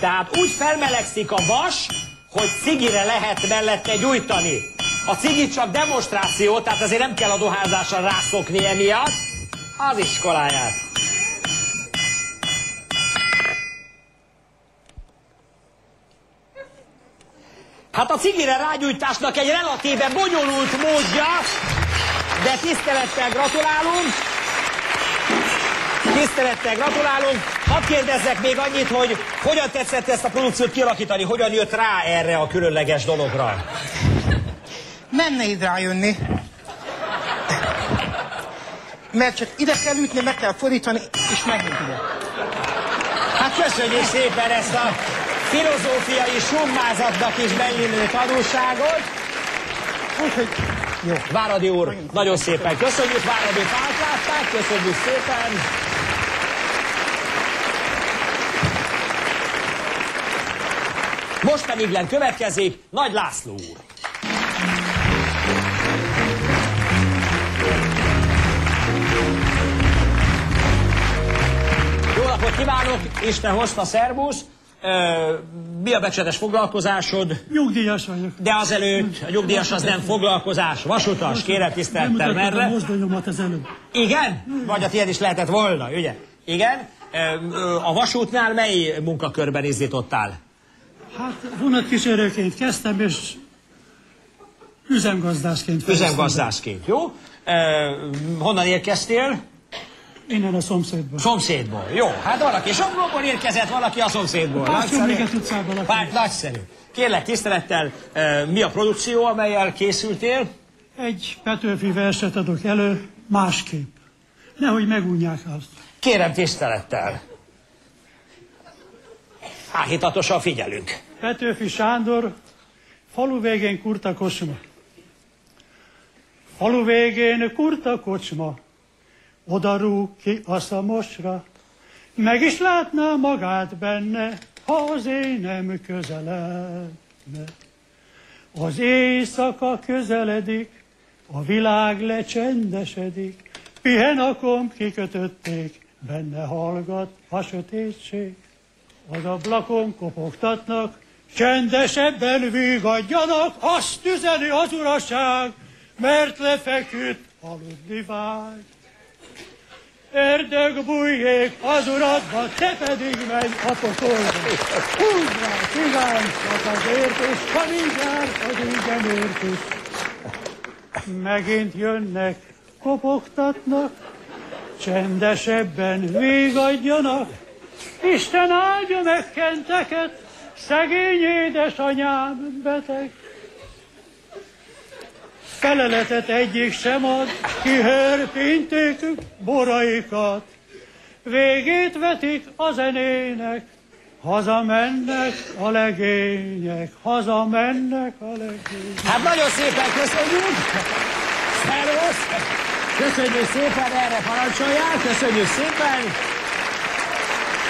Tehát, úgy felmelegszik a vas, hogy cigire lehet mellette gyújtani. A cigi csak demonstráció, tehát azért nem kell a dohányzásra rászokni emiatt. Az iskoláját. Hát a cigire rágyújtásnak egy relatíve bonyolult módja, de tisztelettel gratulálunk. Tisztelettel gratulálunk. Hadd kérdezzek még annyit, hogy hogyan tetszett ezt a produkciót kialakítani, hogyan jött rá erre a különleges dologra? Nem nehéz rájönni. Mert csak ide kell ütni, meg kell fordítani, és megint ide. Hát köszönjük szépen ezt a filozófiai summázatnak is beillő tanulságot. Úgyhogy jó. Váradi úr, nagyon szépen köszönjük, Váradi Pált látták, köszönjük szépen. Most pedig len következik Nagy László úr. Jó napot kívánok, Isten hozta, szervusz. Ö, mi a becsetes foglalkozásod? Nyugdíjas vagyok. De azelőtt a nyugdíjas az nem foglalkozás, vasutas, kérem tisztelettel merre. mozdonyomat az előbb. Igen? Vagy a tiéd is lehetett volna, ugye? Igen? Ö, ö, A vasútnál mely munkakörben izzítottál? Hát vonatkísérőként kezdtem, és üzemgazdászként. Üzemgazdászként, jó? Ö, Honnan érkeztél? Innen a szomszédból. Szomszédból. Jó, hát valaki Somlóból érkezett, valaki a szomszédból. Pásztornéget utcában. Pár, nagyszerű. Kérlek tisztelettel, ö, mi a produkció, amelyel készültél? Egy Petőfi verset adok elő, másképp. Nehogy megunják azt. Kérem tisztelettel. Áhítatosan figyelünk. Petőfi Sándor, falu végén kurta kocsma. Falu végén kurta kocsma, oda rúg ki a szamosra, meg is látná magát benne, ha az én nem közeledne. Az éjszaka közeledik, a világ lecsendesedik, pihen a komp kikötötték, benne hallgat a sötétség. Az ablakon kopogtatnak, csendesebben vigadjanak, azt üzeni az uraság, mert lefeküdt aludni vágy. Ördög bújjék az uradba, te pedig menj a pokolba. Húzd rá, cigány, csak azért, és ha mindjárt az ígemért is. Megint jönnek, kopogtatnak, csendesebben végadjanak. Isten áldja meg kenteket, szegény édesanyám beteg. Feleletet egyik sem ad, kihörpinték boraikat. Végét vetik a zenének, hazamennek a legények, hazamennek a legények. Hát nagyon szépen köszönjük! Szervusz! Köszönjük szépen, erre parancsoljál, köszönjük szépen!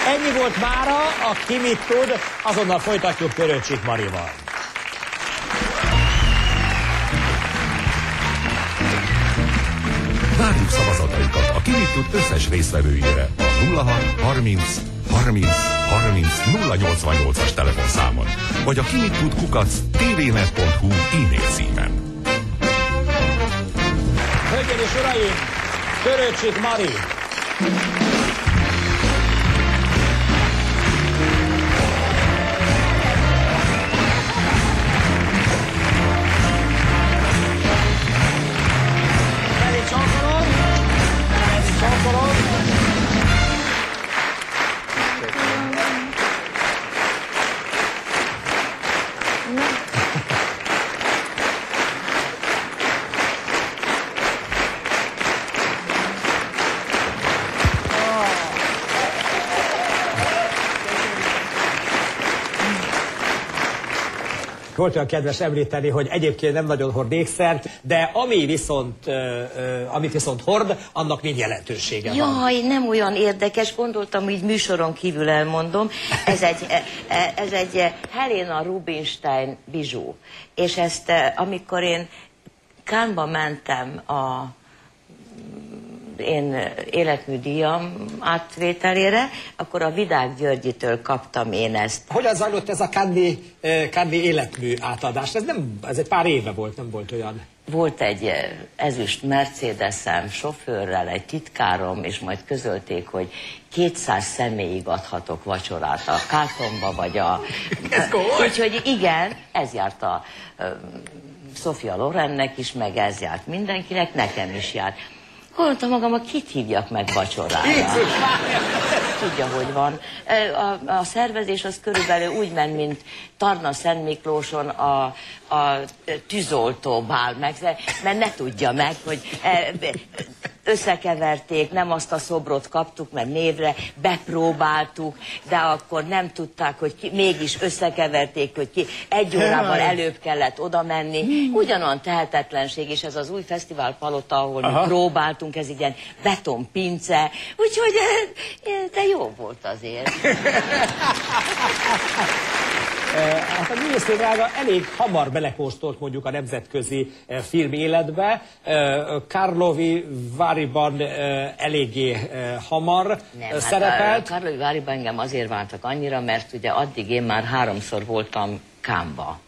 Ennyi volt mára, aki mit tud, azonnal folytatjuk Törőcsik Marival. Várjuk szavazataikat a Kimit tud összes résztvevőjére a 06 30 30 30 088-as telefonszámon, vagy a Kimit tud kukac tvnet.hu e-mail címen. Hölgyeim és uraim, Törőcsik Mari! Volt olyan kedves említeni, hogy egyébként nem nagyon hord ékszert, de ami viszont, amit viszont hord, annak nincs jelentősége van. Jaj, nem olyan érdekes, gondoltam, hogy műsoron kívül elmondom. Ez egy, e, e, ez egy Helena Rubinstein bizsú. És ezt, e, amikor én Kánba mentem a én életműdíjam átvételére, akkor a Vidák Györgyitől kaptam én ezt. Hogyan zajlott ez a Kandi, eh, Kandi életmű átadás? Ez, nem, ez egy pár éve volt, nem volt olyan. Volt egy eh, ezüst Mercedesem sofőrrel, egy titkárom, és majd közölték, hogy 200 személyig adhatok vacsorát a Kátomba, vagy a... Úgyhogy igen, ez járt a Sofia Lorennek is, meg ez járt mindenkinek, nekem is járt. Gondoltam magam, kit hívjak meg vacsorára. Tudja, hogy van. A, a szervezés az körülbelül úgy ment, mint Tarna Szent Miklóson a, a tűzoltó bál meg, mert ne tudja meg, hogy e, összekeverték, nem azt a szobrot kaptuk, mert névre bepróbáltuk, de akkor nem tudták, hogy ki, mégis összekeverték, hogy ki egy órával előbb kellett oda menni. Ugyanan tehetetlenség, és ez az új fesztivál palota, ahol mi Aha. próbáltunk, ez egy ilyen betonpince, úgyhogy eh, eh, de jó volt azért. Eh, Hát a minisztériága elég hamar belekóstolt mondjuk a nemzetközi eh, film életbe. Eh, Karlovi Váriban eléggé hamar Nem, eh, szerepelt. Hát, Karlói Váriban engem azért vártak annyira, mert ugye addig én már háromszor voltam Kámba.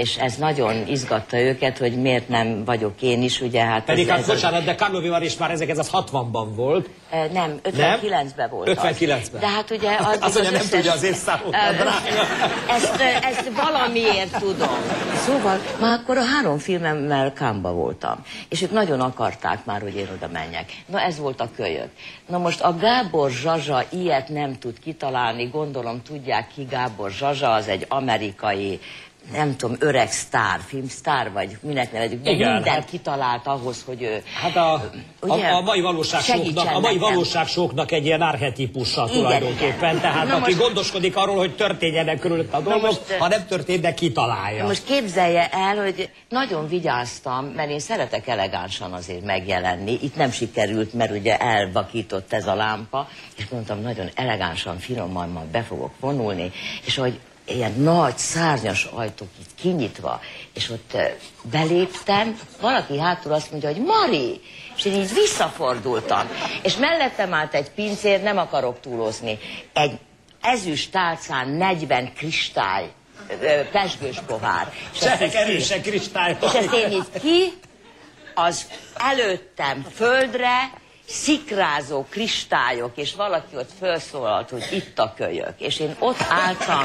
És ez nagyon izgatta őket, hogy miért nem vagyok én is, ugye hát... Pedig ez, hát ez a- bocsánat, de Karlovi Vár is már 1960-ban volt. Nem, 59-ben volt az. 59-ben. De hát ugye... Az, Azt mondja, nem összes- tudja az évszámot. Ezt, ezt valamiért tudom. Szóval már akkor a három filmemmel Kámba voltam. És ők nagyon akarták már, hogy én oda menjek. Na ez volt a kölyök. Na most a Gábor Zsazsa ilyet nem tud kitalálni. Gondolom tudják ki Gábor Zsazsa, az egy amerikai nem tudom, öreg sztár, filmsztár, vagy minek nevezzük, de Igen, mindent hát- kitalált ahhoz, hogy ő... Hát a, Ugye? a, a mai valóságsóknak, Segítsen a mai nekem. valóságsóknak egy ilyen archetípusa Igen, tulajdonképpen. Tehát Na aki most- gondoskodik arról, hogy történjenek körülött a dolgok, most, ha nem történnek, kitalálja. Most képzelje el, hogy nagyon vigyáztam, mert én szeretek elegánsan azért megjelenni. Itt nem sikerült, mert ugye elvakított ez a lámpa, és mondtam, nagyon elegánsan, finoman be fogok vonulni, és hogy ilyen nagy, szárnyas ajtók itt kinyitva, és ott beléptem, valaki hátul azt mondja, hogy Mari, és én így visszafordultam, és mellettem állt egy pincér, nem akarok túlozni, egy ezüst tálcán 40 kristály, pesgős pohár. És ezt Se így erősen kristály. és ezt én így ki, az előttem földre szikrázó kristályok, és valaki ott felszólalt, hogy itt a kölyök. És én ott álltam.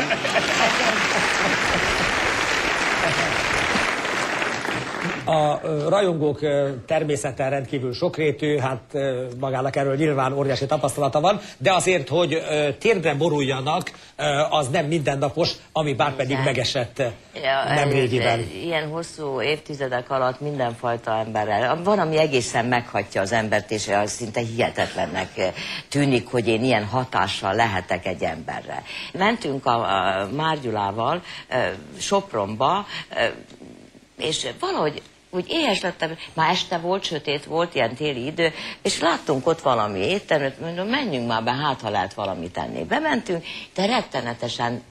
A rajongók ö, természete rendkívül sokrétű, hát magának erről nyilván óriási tapasztalata van, de azért, hogy ö, térdre boruljanak, az nem mindennapos, ami bár pedig Igen. megesett Ja, nem ez- régiben. ez Ilyen hosszú évtizedek alatt mindenfajta emberrel. Van, ami egészen meghatja az embert, és az szinte hihetetlennek tűnik, hogy én ilyen hatással lehetek egy emberre. Mentünk a, a Márgyulával Sopronba, és valahogy úgy éhes lettem, már este volt, sötét volt, ilyen téli idő, és láttunk ott valami éttermet, mondom, menjünk már be, hát ha lehet valamit enni. Bementünk, de rettenetesen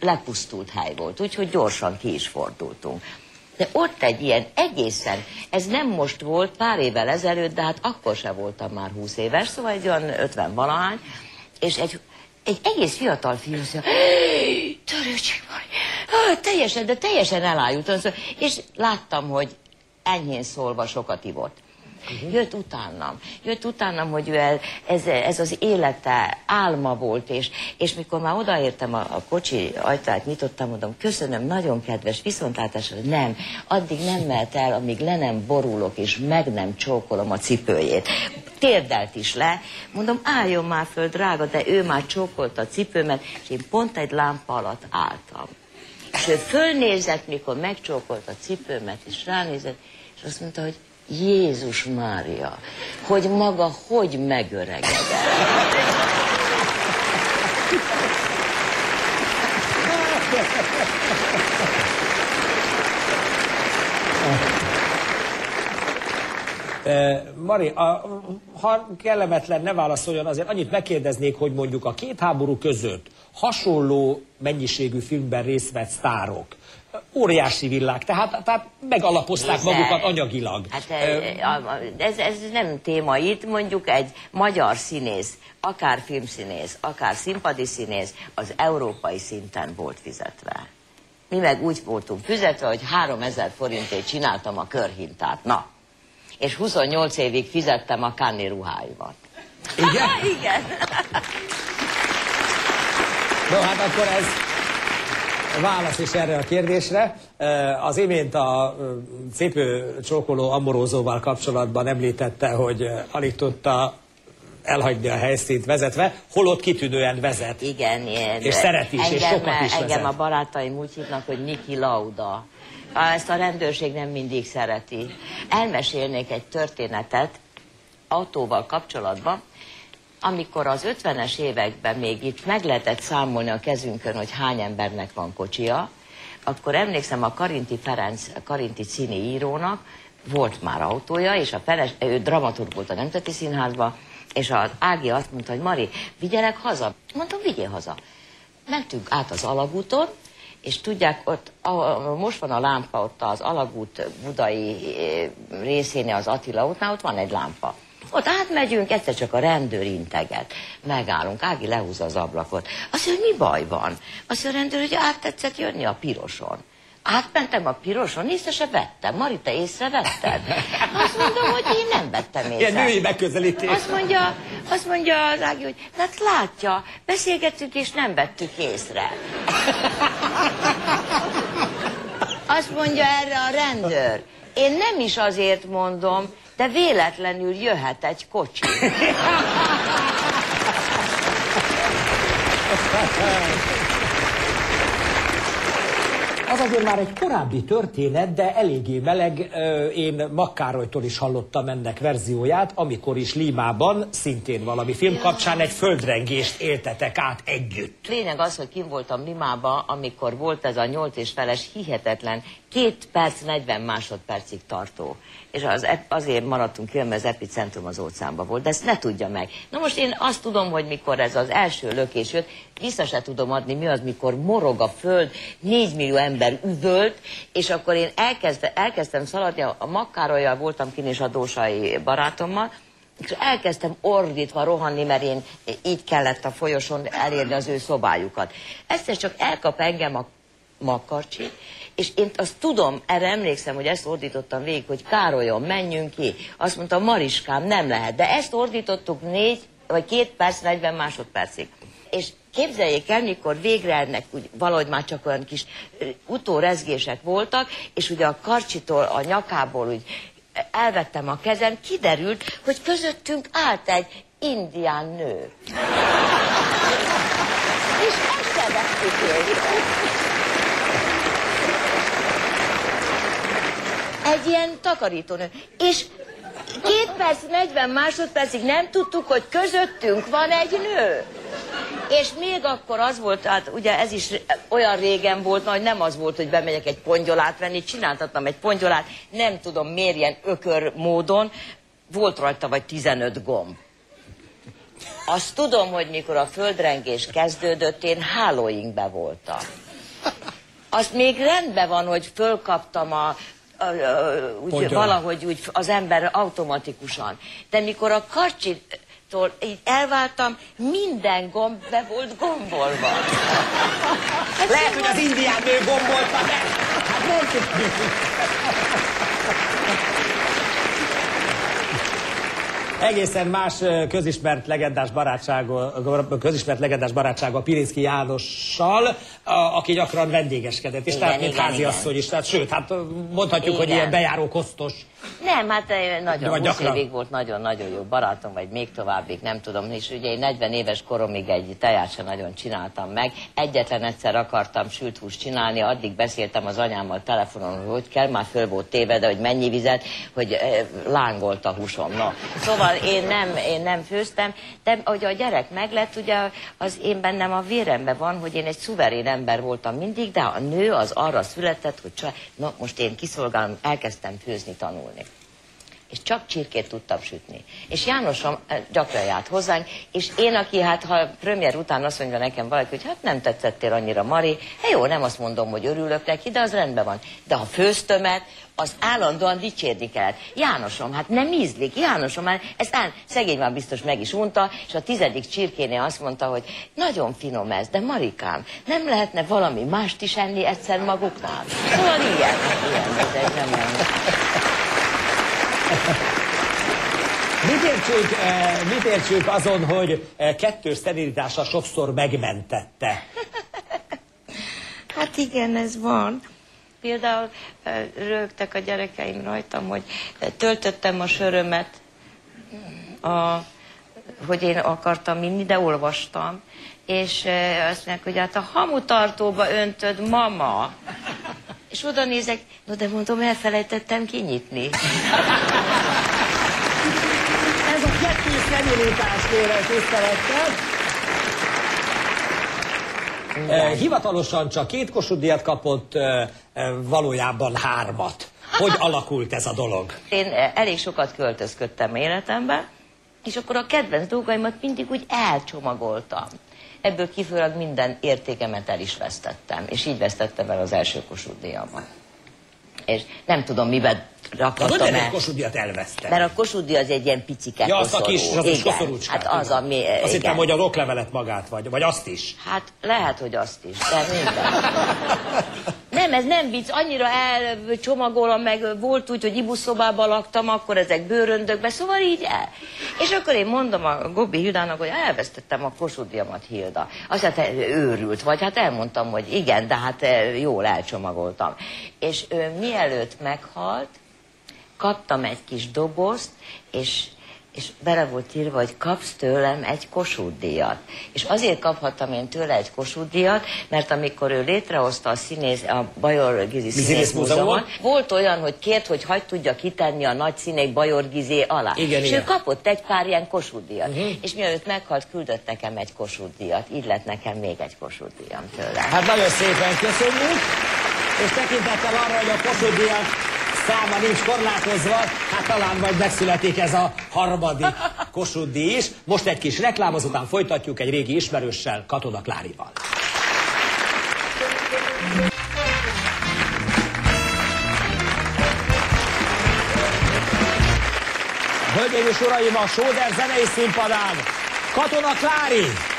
lepusztult hely volt, úgyhogy gyorsan ki is fordultunk. De ott egy ilyen egészen, ez nem most volt, pár évvel ezelőtt, de hát akkor se voltam már 20 éves, szóval egy olyan 50 valahány, és egy, egy egész fiatal fiú azt mondja, "Hey, törőcsik vagy, teljesen, de teljesen elájultam, Szóval- és láttam, hogy enyhén szólva sokat ivott. Jött utánam, jött utánam, hogy ő el, ez, ez az élete álma volt, és, és mikor már odaértem a, a kocsi ajtaját, nyitottam, mondom, köszönöm, nagyon kedves, viszontlátásra, nem, addig nem mehet el, amíg le nem borulok, és meg nem csókolom a cipőjét. Térdelt is le, mondom, álljon már föl, drága, de ő már csókolta a cipőmet, és én pont egy lámpa alatt álltam. És ő fölnézett, mikor megcsókolt a cipőmet, és ránézett, és azt mondta, hogy Jézus Mária, hogy maga hogy megöregedett. Mari, a, ha kellemetlen, ne válaszoljon, azért annyit megkérdeznék, hogy mondjuk a két háború között hasonló mennyiségű filmben részt vett sztárok óriási világ, tehát, tehát megalapozták Nézze, magukat anyagilag. Hát a- a- ez, ez nem téma itt, mondjuk egy magyar színész, akár filmszínész, akár színpadi színész, az európai szinten volt fizetve. Mi meg úgy voltunk fizetve, hogy 3000 forintért csináltam a körhintát. Na, és 28 évig fizettem a Kanni ruháimat. Igen? Igen. No, hát akkor ez válasz is erre a kérdésre. Az imént a cipő csókoló amorózóval kapcsolatban említette, hogy alig tudta elhagyni a helyszínt vezetve, holott kitűnően vezet. Igen, ilyen. És szeret is, és engem, sokat is Engem vezet. a barátaim úgy hívnak, hogy Niki Lauda. Ezt a rendőrség nem mindig szereti. Elmesélnék egy történetet autóval kapcsolatban, amikor az 50-es években még itt meg lehetett számolni a kezünkön, hogy hány embernek van kocsia, akkor emlékszem a Karinti Ferenc, a Karinti színi írónak volt már autója, és a feles, ő dramaturg volt a Nemzeti Színházban, és az Ági azt mondta, hogy Mari, vigyelek haza. Mondtam, vigyél haza. Mentünk át az alagúton, és tudják, ott a, a, most van a lámpa ott az alagút budai eh, részénél az Attila útnál, ott van egy lámpa. Ott átmegyünk, egyszer csak a rendőr integet. Megállunk, Ági lehúzza az ablakot. Azt mondja, hogy mi baj van? Azt mondja, a rendőr, hogy át tetszett jönni a piroson. Átmentem a piroson, észre se vettem. Mari, te észrevetted? Azt mondom, hogy én nem vettem észre. Ilyen női megközelítés. Azt mondja, azt mondja az Ági, hogy hát látja, beszélgettük és nem vettük észre. Azt mondja erre a rendőr. Én nem is azért mondom, de véletlenül jöhet egy kocsi. Az azért már egy korábbi történet, de eléggé meleg. Én Makkárolytól is hallottam ennek verzióját, amikor is Límában, szintén valami film kapcsán egy földrengést éltetek át együtt. Lényeg az, hogy kim voltam Limába, amikor volt ez a nyolc és feles hihetetlen, két perc, 40 másodpercig tartó. És az, azért maradtunk ki, mert az epicentrum az óceánban volt, de ezt ne tudja meg. Na most én azt tudom, hogy mikor ez az első lökés jött, vissza se tudom adni, mi az, mikor morog a föld, 4 millió ember üvölt, és akkor én elkezdte, elkezdtem szaladni, a Makkárolyjal voltam kin és a Dósai barátommal, és elkezdtem ordítva rohanni, mert én így kellett a folyosón elérni az ő szobájukat. Egyszer csak elkap engem a makarcsi, és én azt tudom, erre emlékszem, hogy ezt ordítottam végig, hogy Károlyon, menjünk ki. Azt mondta, Mariskám, nem lehet. De ezt ordítottuk négy, vagy két perc, 40 másodpercig. És képzeljék el, mikor végre ennek úgy, valahogy már csak olyan kis utórezgések voltak, és ugye a karcsitól, a nyakából úgy elvettem a kezem, kiderült, hogy közöttünk állt egy indián nő. És ezt se vettük észre. Egy ilyen takarítónő. És két perc, 40 másodpercig nem tudtuk, hogy közöttünk van egy nő. És még akkor az volt, hát ugye ez is olyan régen volt, hogy nem az volt, hogy bemegyek egy pongyolát venni, csináltattam egy pongyolát, nem tudom miért ilyen ökör módon, volt rajta vagy 15 gomb. Azt tudom, hogy mikor a földrengés kezdődött, én hálóinkbe voltam. Azt még rendben van, hogy fölkaptam a, úgy, valahogy úgy az ember automatikusan. De mikor a karcsitól így elváltam, minden gomb be volt gombolva. Lehet, hogy az indián nő gombolta be. Hát nem tudjuk. Egészen más közismert legendás barátsága, közismert legendás barátsága a Pirinszki Jánossal, aki gyakran vendégeskedett, és Igen, tehát mint háziasszony is, tehát sőt, hát mondhatjuk, hogy Igen. ilyen bejáró kosztos. Nem, hát nagyon, Vagy 20 gyakran. évig volt nagyon-nagyon jó barátom, vagy még továbbig, nem tudom, és ugye én 40 éves koromig egy teját sem nagyon csináltam meg. Egyetlen egyszer akartam sült húst csinálni, addig beszéltem az anyámmal telefonon, hogy hogy kell, már föl volt téve, de hogy mennyi vizet, hogy lángolt a húsom. No. Szóval én nem, én nem főztem, de hogy a gyerek meglett, ugye az én bennem a véremben van, hogy én egy szuverén ember voltam mindig, de a nő az arra született, hogy csak, na most én kiszolgálom, elkezdtem főzni, tanulni. És csak csirkét tudtam sütni. És Jánosom eh, gyakran járt hozzánk, és én, aki hát ha premier után azt mondja nekem valaki, hogy hát nem tetszettél annyira, Mari, hát jó, nem azt mondom, hogy örülök neki, de az rendben van. De ha főztömet, az állandóan dicsérni kellett. Jánosom, hát nem ízlik, Jánosom, hát ezt áll, szegény már biztos meg is unta, és a tizedik csirkénél azt mondta, hogy nagyon finom ez, de Marikám, nem lehetne valami mást is enni egyszer maguknál? Szóval ilyen, ilyen, ez egy nem olyan. Mit értsünk, eh, mit értsünk azon, hogy eh, kettős szenilitása sokszor megmentette? Hát igen, ez van. Például ö, rögtek a gyerekeim rajtam, hogy töltöttem a sörömet, a, hogy én akartam inni, de olvastam. És azt mondják, hogy hát a hamutartóba öntöd, mama. És oda nézek, no de mondom, elfelejtettem kinyitni. Ez a kettős szenilitás kérem tisztelettel. Eh, Hivatalosan csak két Kossuth díjat kapott, valójában hármat. Hogy alakult ez a dolog? Én elég sokat költözködtem életemben, és akkor a kedvenc dolgaimat mindig úgy elcsomagoltam. Ebből kifolyólag minden értékemet el is vesztettem, és így vesztettem el az első Kossuth. És nem tudom, miben Nem egy el. Kossuth elvesztem? Mert a Kossuth az egy ilyen picike Ja, koszorú. kis, az a kis Igen, koszorúcskát. Hát az, ami... Azt igen. hittem, hogy a roklevelet magát vagy, vagy azt is. Hát lehet, hogy azt is, de minden. Nem, ez nem vicc, annyira elcsomagolom, meg volt úgy, hogy ibuszobában laktam, akkor ezek bőröndökbe, szóval így el. És akkor én mondom a Gobbi Hildának, hogy elvesztettem a kossudiamat, Hilda. Azt hát őrült, vagy hát elmondtam, hogy igen, de hát eh, jól elcsomagoltam. És ő, mielőtt meghalt, kaptam egy kis dobozt, és, és bele volt írva, hogy kapsz tőlem egy Kossuth díjat. És azért kaphattam én tőle egy Kossuth díjat, mert amikor ő létrehozta a színész, a Bajor Gizi Színész Múzeumot, volt olyan, hogy kért, hogy hagyd tudja kitenni a nagy színék Bajor Gizé alá. Igen, és igen. ő kapott egy pár ilyen Kossuth díjat. Uh-huh. És mielőtt meghalt, küldött nekem egy Kossuth díjat. Így lett nekem még egy Kossuth díjam tőle. Hát nagyon szépen köszönjük, és tekintettel arra, hogy a Kossuth díjak száma nincs korlátozva, hát talán majd megszületik ez a harmadik Kossuth is. Most egy kis reklám, azután folytatjuk egy régi ismerőssel, Katona Klárival. Hölgyeim és uraim, a Sóder zenei színpadán Katona Klári!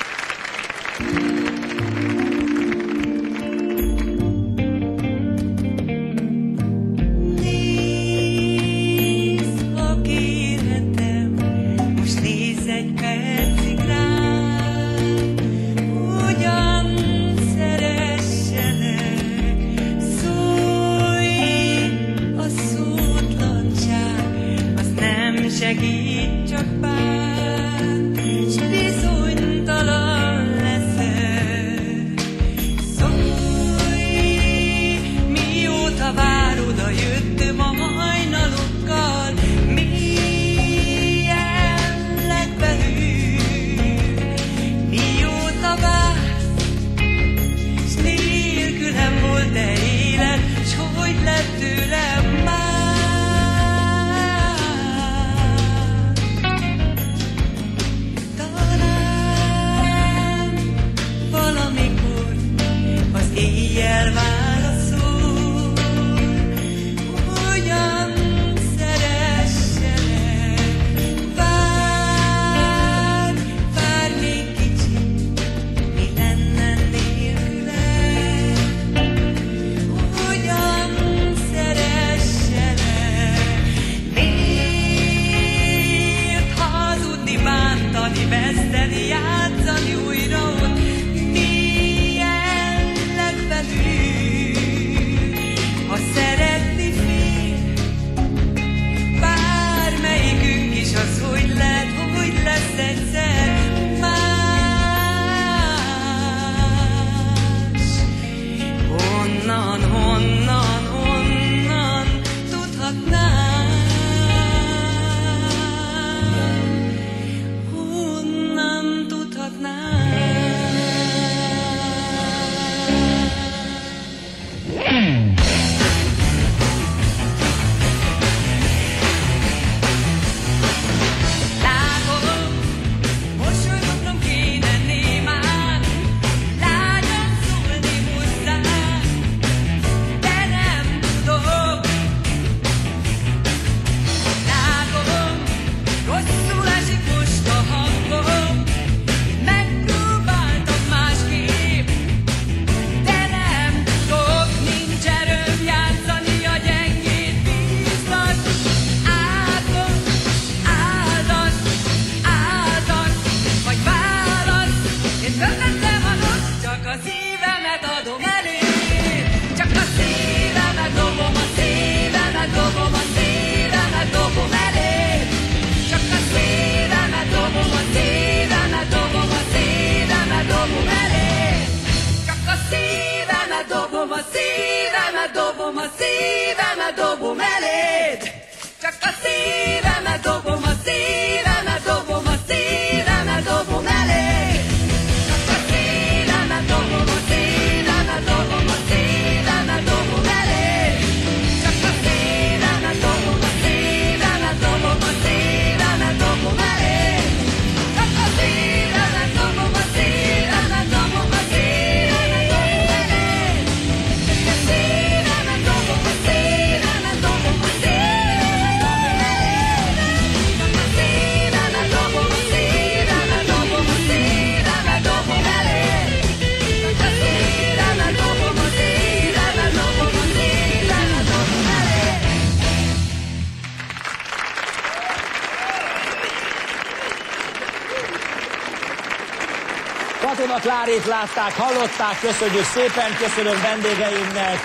Klárit látták, hallották, köszönjük szépen, köszönöm vendégeimnek,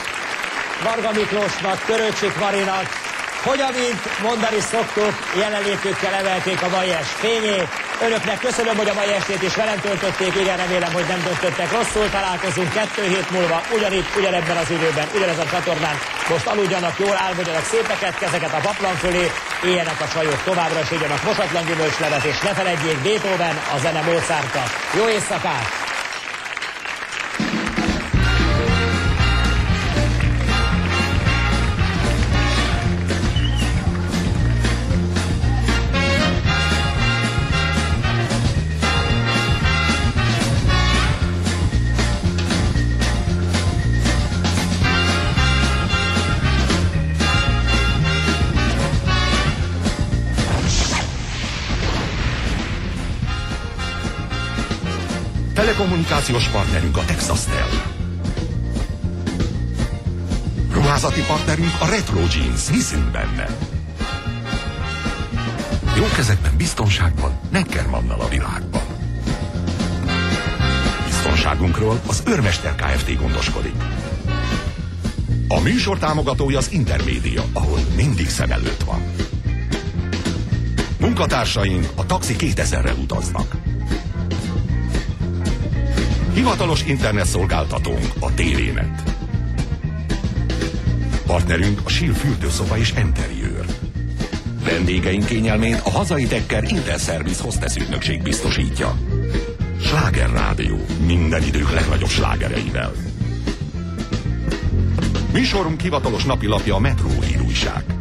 Varga Miklósnak, Köröcsik Marinak, hogy amint mondani szoktuk, jelenlétükkel emelték a mai est fényét. Önöknek köszönöm, hogy a mai estét is velem töltötték, igen, remélem, hogy nem döntöttek rosszul. Találkozunk kettő hét múlva, ugyanitt, ugyanebben az időben, ugyanez a csatornán. Most aludjanak, jól álmodjanak szépeket, kezeket a paplan fölé, éljenek a csajok továbbra, és igyanak mosatlan gyümölcslevet, és ne feledjék Beethoven, a zene Mozarta. Jó éjszakát! Telekommunikációs partnerünk a Texas-Tel. Ruházati partnerünk a Retro Jeans. Hiszünk benne. Jó kezekben, biztonságban, Neckermannal a világban. Biztonságunkról az Örmester Kft. gondoskodik. A műsor támogatója az Intermédia, ahol mindig szem előtt van. Munkatársaink a Taxi 2000-re utaznak. Hivatalos internetszolgáltatónk a tévénet. Partnerünk a Sír fürdőszoba és enteriőr. Vendégeink kényelmét a hazai Tekker Interservice Hostess ügynökség biztosítja. Sláger Rádió minden idők legnagyobb slágereivel. Műsorunk hivatalos napilapja a Metró hírújság.